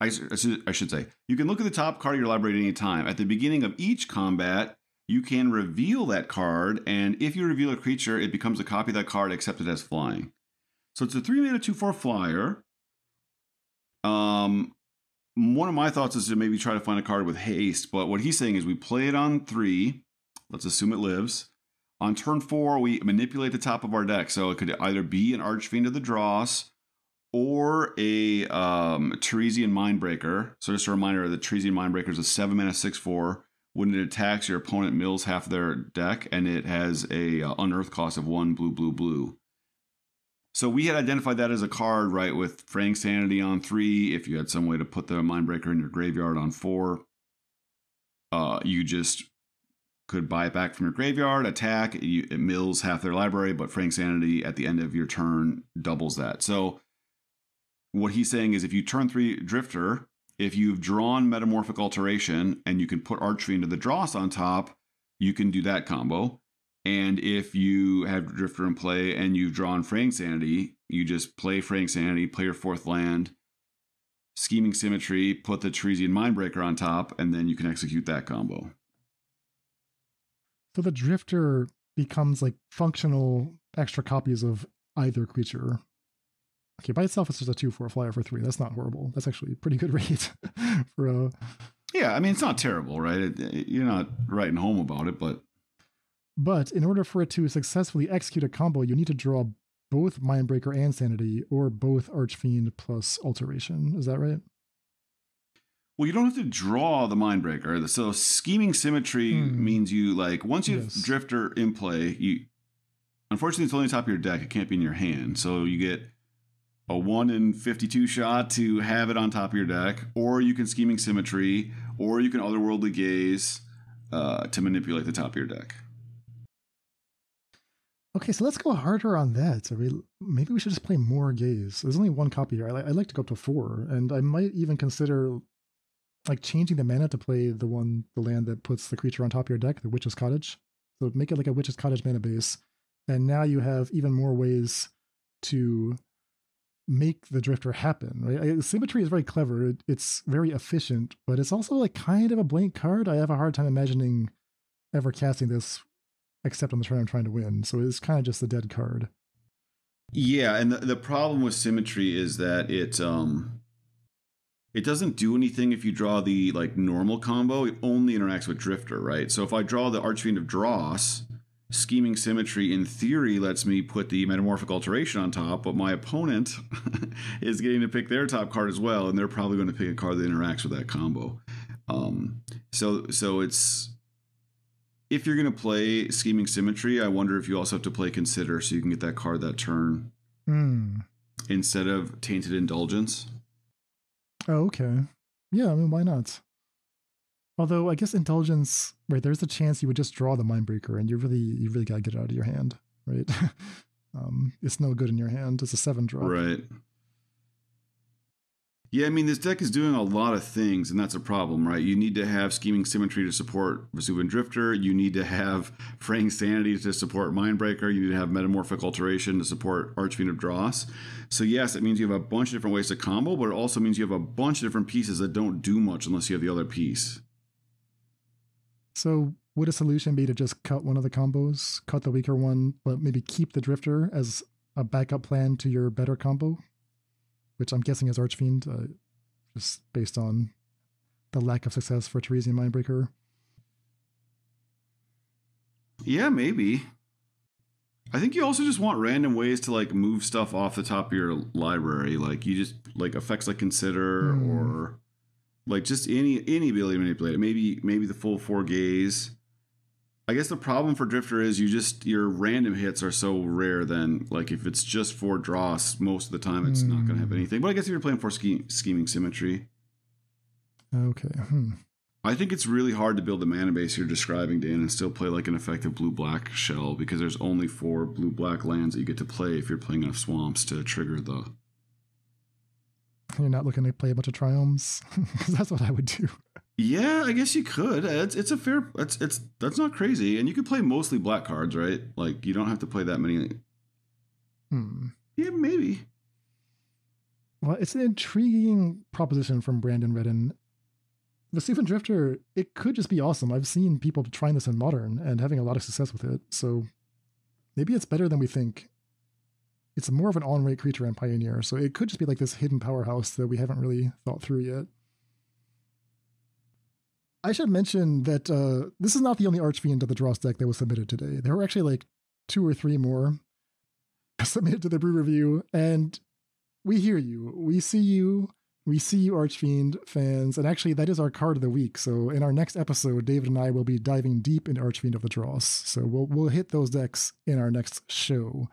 I, I, should, I should say, you can look at the top card of your library at any time. At the beginning of each combat, you can reveal that card, and if you reveal a creature, it becomes a copy of that card except it has flying. So it's a three mana two four flyer. Um, one of my thoughts is to maybe try to find a card with haste, but what he's saying is we play it on three. Let's assume it lives. On turn four, we manipulate the top of our deck, so it could either be an Archfiend of the Dross, or a um, Terisian Mindbreaker. So just a reminder, the Terisian Mindbreaker is a seven mana six four. When it attacks, your opponent mills half their deck, and it has a uh, unearth cost of one blue, blue, blue. So we had identified that as a card, right, with Fraying Sanity on three. If you had some way to put the Mindbreaker in your graveyard on four, uh, you just could buy it back from your graveyard, attack, it mills half their library, but Fraying Sanity at the end of your turn doubles that. So what he's saying is if you turn three Drifter, if you've drawn Metamorphic Alteration and you can put Archfiend into the Dross on top, you can do that combo. And if you have Drifter in play and you've drawn Fraying Sanity, you just play Fraying Sanity, play your fourth land, Scheming Symmetry, put the Terisian Mindbreaker on top, and then you can execute that combo. So the Drifter becomes like functional extra copies of either creature. Okay, by itself, it's just a two for a flyer for three. That's not horrible. That's actually a pretty good rate for a. Yeah, I mean it's not terrible, right? It, it, you're not writing home about it, but but in order for it to successfully execute a combo, you need to draw both Mindbreaker and Sanity, or both Archfiend plus Alteration. Is that right? Well, you don't have to draw the Mindbreaker. So scheming symmetry mm. means you like once you yes. have Drifter in play, you unfortunately it's only top of your deck. It can't be in your hand. So you get a 1 in 52 shot to have it on top of your deck, or you can Scheming Symmetry, or you can Otherworldly Gaze uh, to manipulate the top of your deck. Okay, so let's go harder on that. So we, maybe we should just play more Gaze. There's only one copy here. I, would like to go up to four, and I might even consider like changing the mana to play the one, the land that puts the creature on top of your deck, the Witch's Cottage. So make it like a Witch's Cottage mana base, and now you have even more ways to make the drifter happen, right? Symmetry is very clever. It, it's very efficient, but it's also like kind of a blank card. I have a hard time imagining ever casting this except on the turn I'm trying to win. So it's kind of just a dead card. Yeah, and the, the problem with symmetry is that it um it doesn't do anything if you draw the like normal combo. It only interacts with Drifter, right? So if I draw the Archfiend of Dross, scheming symmetry in theory lets me put the metamorphic alteration on top, but my opponent is getting to pick their top card as well, and they're probably going to pick a card that interacts with that combo. Um, so so it's if you're going to play scheming symmetry, I wonder if you also have to play consider so you can get that card that turn mm. instead of tainted indulgence. Oh, okay. Yeah, I mean, why not? Although I guess indulgence, right? There's a chance you would just draw the mindbreaker, and you really, you really gotta get it out of your hand, right? um, it's no good in your hand. It's a seven draw, right? Yeah, I mean, this deck is doing a lot of things, and that's a problem, right? You need to have Scheming Symmetry to support Vesuvan Drifter. You need to have Fraying Sanity to support Mindbreaker. You need to have Metamorphic Alteration to support Archfiend of Dross. So, yes, it means you have a bunch of different ways to combo, but it also means you have a bunch of different pieces that don't do much unless you have the other piece. So would a solution be to just cut one of the combos, cut the weaker one, but maybe keep the drifter as a backup plan to your better combo, which I'm guessing is Archfiend, uh, just based on the lack of success for Terisian Mindbreaker. Yeah, maybe. I think you also just want random ways to like move stuff off the top of your library, like you just like effects like consider mm. or like just any any ability to manipulate it. Maybe maybe the full four gaze. I guess the problem for Drifter is you just your random hits are so rare. Then like if it's just four draws, most of the time it's mm. not going to have hmm. anything. But I guess if you're playing for ske- scheming symmetry. Okay. Hmm. I think it's really hard to build the mana base you're describing, Dan, and still play like an effective blue black shell because there's only four blue black lands that you get to play if you're playing enough swamps to trigger the you're not looking to play a bunch of triomes. that's what I would do. Yeah, I guess you could. It's it's a fair. It's it's that's not crazy, and you could play mostly black cards, right? Like you don't have to play that many. Hmm. Yeah, maybe. Well, it's an intriguing proposition from Brandon Redden. The Vesuvan Drifter, it could just be awesome. I've seen people trying this in modern and having a lot of success with it. So maybe it's better than we think it's more of an on rate creature and Pioneer, so it could just be like this hidden powerhouse that we haven't really thought through yet. I should mention that uh, this is not the only Archfiend of the Dross deck that was submitted today. There were actually like two or three more submitted to the brew review, and we hear you. We see you. We see you, Archfiend fans. And actually, that is our card of the week. So in our next episode, David and I will be diving deep into Archfiend of the Dross. So we'll we'll hit those decks in our next show.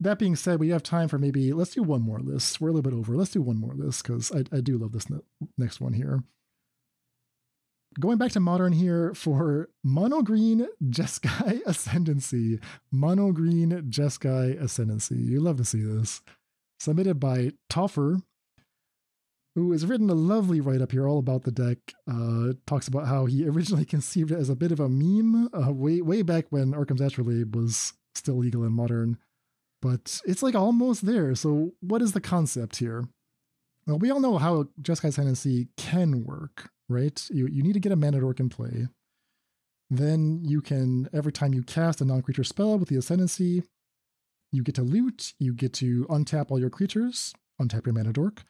That being said, we have time for maybe let's do one more list. We're a little bit over. Let's do one more list because I, I do love this ne- next one here going back to modern here for mono green Jeskai Ascendancy. Mono green Jeskai Ascendancy. You love to see this. Submitted by Topher, who has written a lovely write up here all about the deck. Uh, talks about how he originally conceived it as a bit of a meme uh, way, way back when Arcum's Astrolabe was still legal in modern. But it's like almost there. So, what is the concept here? Well, we all know how Jeskai Ascendancy can work right? You, you need to get a mana dork in play. Then you can, every time you cast a non creature spell with the Ascendancy, you get to loot, you get to untap all your creatures, untap your mana dork.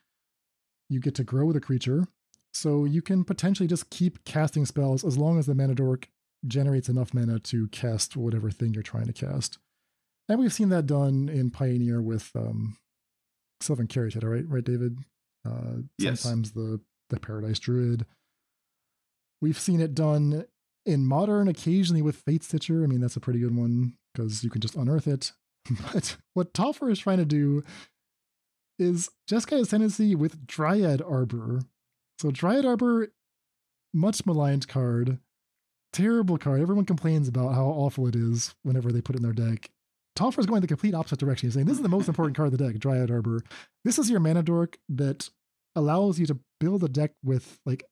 You get to grow the creature. So you can potentially just keep casting spells as long as the mana dork generates enough mana to cast whatever thing you're trying to cast. And we've seen that done in Pioneer with um, Sylvan Caryatid, right? Right, David? Uh, yes. Sometimes the, the Paradise Druid. We've seen it done in modern occasionally with Fatestitcher. I mean, that's a pretty good one because you can just unearth it. But what Topher is trying to do is Jeskai Ascendancy with Dryad Arbor. So Dryad Arbor, much maligned card, terrible card. Everyone complains about how awful it is whenever they put it in their deck. Topher's going the complete opposite direction. He's saying this is the most important card of the deck, Dryad Arbor. This is your mana dork that allows you to build a deck with like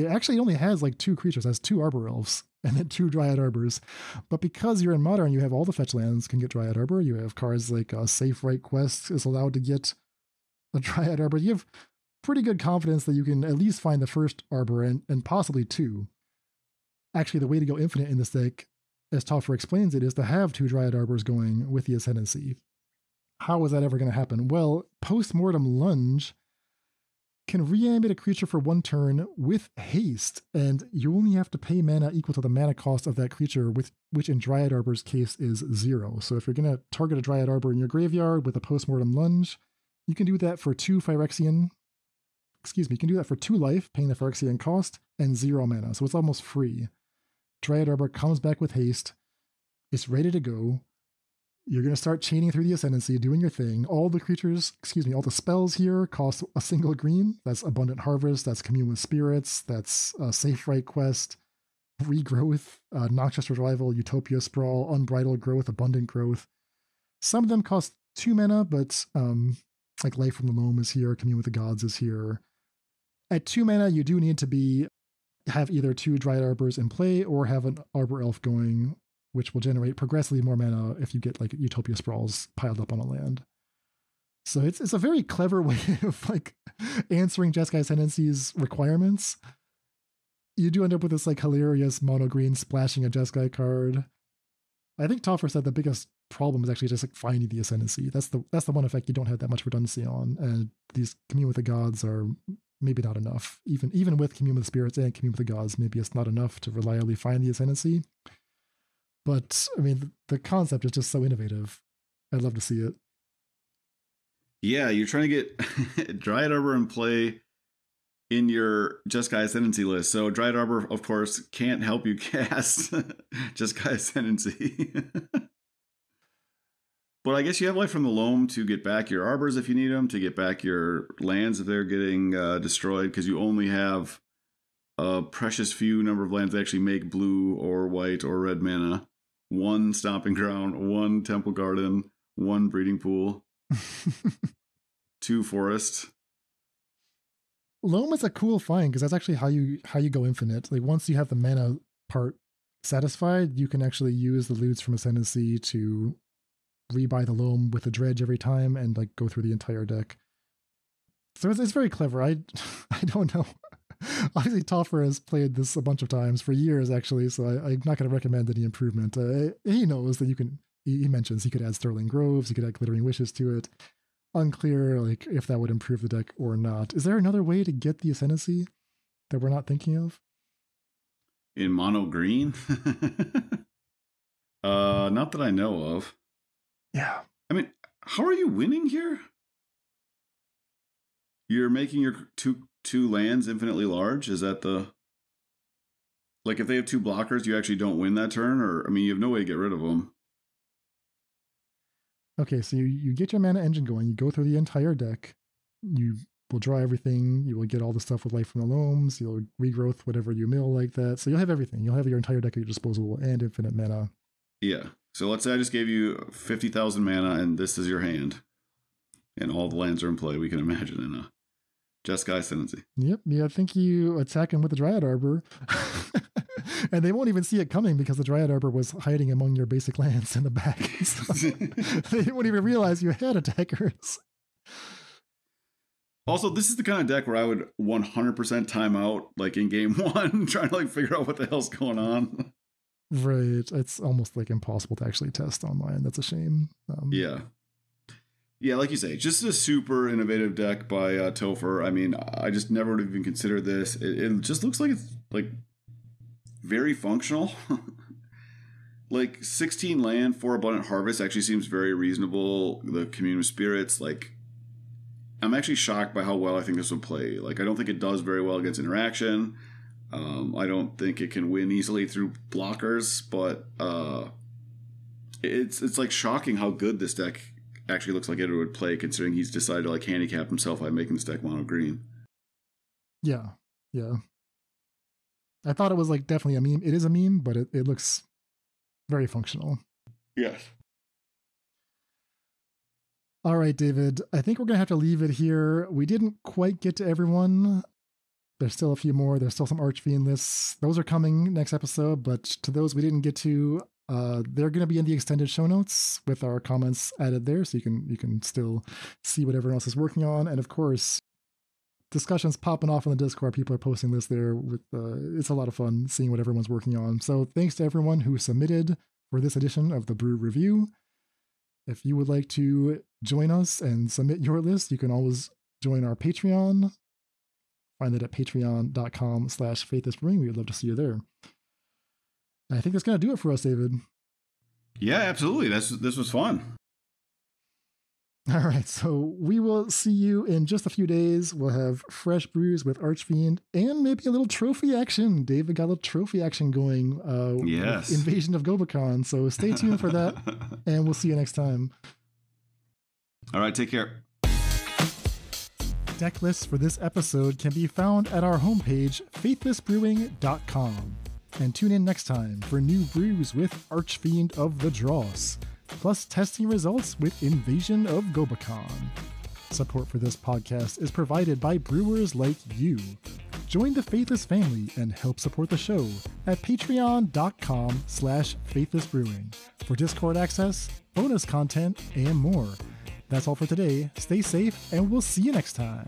it actually only has like two creatures, it has two Arbor Elves and then two Dryad Arbors. But because you're in Modern, you have all the fetch lands can get Dryad Arbor. You have cards like uh, Safewright Quest is allowed to get a Dryad Arbor. You have pretty good confidence that you can at least find the first Arbor and, and possibly two. Actually, the way to go infinite in this deck, as Topher explains it, is to have two Dryad Arbors going with the Ascendancy. How is that ever going to happen? Well, post-mortem lunge can reanimate a creature for one turn with haste, and you only have to pay mana equal to the mana cost of that creature, with which in Dryad Arbor's case is zero. So if you're going to target a Dryad Arbor in your graveyard with a postmortem lunge, you can do that for two Phyrexian. Excuse me, you can do that for two life, paying the Phyrexian cost, and zero mana. So it's almost free. Dryad Arbor comes back with haste. It's ready to go. You're going to start chaining through the ascendancy, doing your thing. All the creatures, excuse me, all the spells here cost a single green. That's Abundant Harvest, that's Commune with Spirits, that's uh, Safewright Quest, Regrowth, uh, Noxious Revival, Utopia Sprawl, Unbridled Growth, Abundant Growth. Some of them cost two mana, but um, like Life from the Loam is here, Commune with the Gods is here. At two mana, you do need to be have either two Dryad Arbors in play or have an Arbor Elf going which will generate progressively more mana if you get like Utopia sprawls piled up on a land. So it's it's a very clever way of like answering Jeskai Ascendancy's requirements. You do end up with this like hilarious mono green splashing a Jeskai card. I think Topher said the biggest problem is actually just like finding the ascendancy. That's the that's the one effect you don't have that much redundancy on, and these commune with the gods are maybe not enough. Even even with commune with the spirits and commune with the gods, maybe it's not enough to reliably find the ascendancy. But I mean, the concept is just so innovative. I'd love to see it. Yeah, you're trying to get Dryad Arbor and play in your Just Jeskai Ascendancy list. So Dryad Arbor, of course, can't help you cast Just Jeskai Ascendancy. but I guess you have Life from the Loam to get back your Arbors if you need them, to get back your lands if they're getting uh, destroyed, because you only have a precious few number of lands that actually make blue or white or red mana one stomping ground, one temple garden, one breeding pool, two forests. Loam is a cool find because that's actually how you how you go infinite. Like once you have the mana part satisfied, you can actually use the loots from Ascendancy to rebuy the loam with a dredge every time and like go through the entire deck. So it's, it's very clever. I I don't know Obviously, Topher has played this a bunch of times for years, actually, so I, am not going to recommend any improvement. Uh, he knows that you can. He, mentions he could add Sterling Groves, he could add Glittering Wishes to it. Unclear, like if that would improve the deck or not. Is there another way to get the ascendancy that we're not thinking of? In mono green, uh, not that I know of. Yeah, I mean, How are you winning here? You're making your two two lands infinitely large. Is that the like if they have two blockers, you actually don't win that turn, or I mean, you have no way to get rid of them. Okay, so you, you get your mana engine going. You go through the entire deck. You will draw everything. You will get all the stuff with life from the loams. You'll regrowth whatever you mill like that. So you'll have everything. You'll have your entire deck at your disposal and infinite mana. Yeah. So let's say I just gave you fifty thousand mana, and this is your hand, and all the lands are in play. We can imagine in a Jeskai Ascendancy. Yep. Yeah, I think you attack him with the Dryad Arbor. and they won't even see it coming because the Dryad Arbor was hiding among your basic lands in the back. So they won't even realize you had attackers. Also, this is the kind of deck where I would 100% time out, like in game one, trying to like figure out what the hell's going on. Right. It's almost like impossible to actually test online. That's a shame. Um, yeah. Yeah, like you say, just a super innovative deck by uh, Topher. I mean, I just never would have even considered this. It, it just looks like it's like very functional. like 16 land for abundant harvest actually seems very reasonable. The commune of spirits, like I'm actually shocked by how well I think this would play. Like I don't think it does very well against interaction. Um, I don't think it can win easily through blockers, but uh, it's it's like shocking how good this deck actually looks like it would play, considering he's decided to like handicap himself by making this deck mono green. Yeah, yeah. I thought it was like definitely a meme. It is a meme, but it, it looks very functional. Yes. All right, David. I think we're going to have to leave it here. We didn't quite get to everyone. There's still a few more. There's still some Archfiend lists. Those are coming next episode, but to those we didn't get to, uh, they're going to be in the extended show notes with our comments added there, so you can you can still see what everyone else is working on. And of course, discussions popping off on the Discord. People are posting this there. With uh, it's a lot of fun seeing what everyone's working on. So thanks to everyone who submitted for this edition of the Brew Review. If you would like to join us and submit your list, you can always join our Patreon. Find it at patreon.com slash faithlessbrewing. We would love to see you there. I think that's going to do it for us, David. Yeah, absolutely. That's, this was fun. All right, so we will see you in just a few days. We'll have fresh brews with Archfiend and maybe a little trophy action. David got a little trophy action going. Uh, yes. Invasion of Gobakhan. So stay tuned for that, and we'll see you next time. All right, take care. Deck lists for this episode can be found at our homepage, faithlessbrewing.com. And tune in next time for new brews with Archfiend of the Dross plus testing results with Invasion of Gobakhan. Support for this podcast is provided by brewers like you. Join the Faithless family and help support the show at patreon.com slash faithlessbrewing for Discord access, bonus content, and more. That's all for today. Stay safe, and we'll see you next time.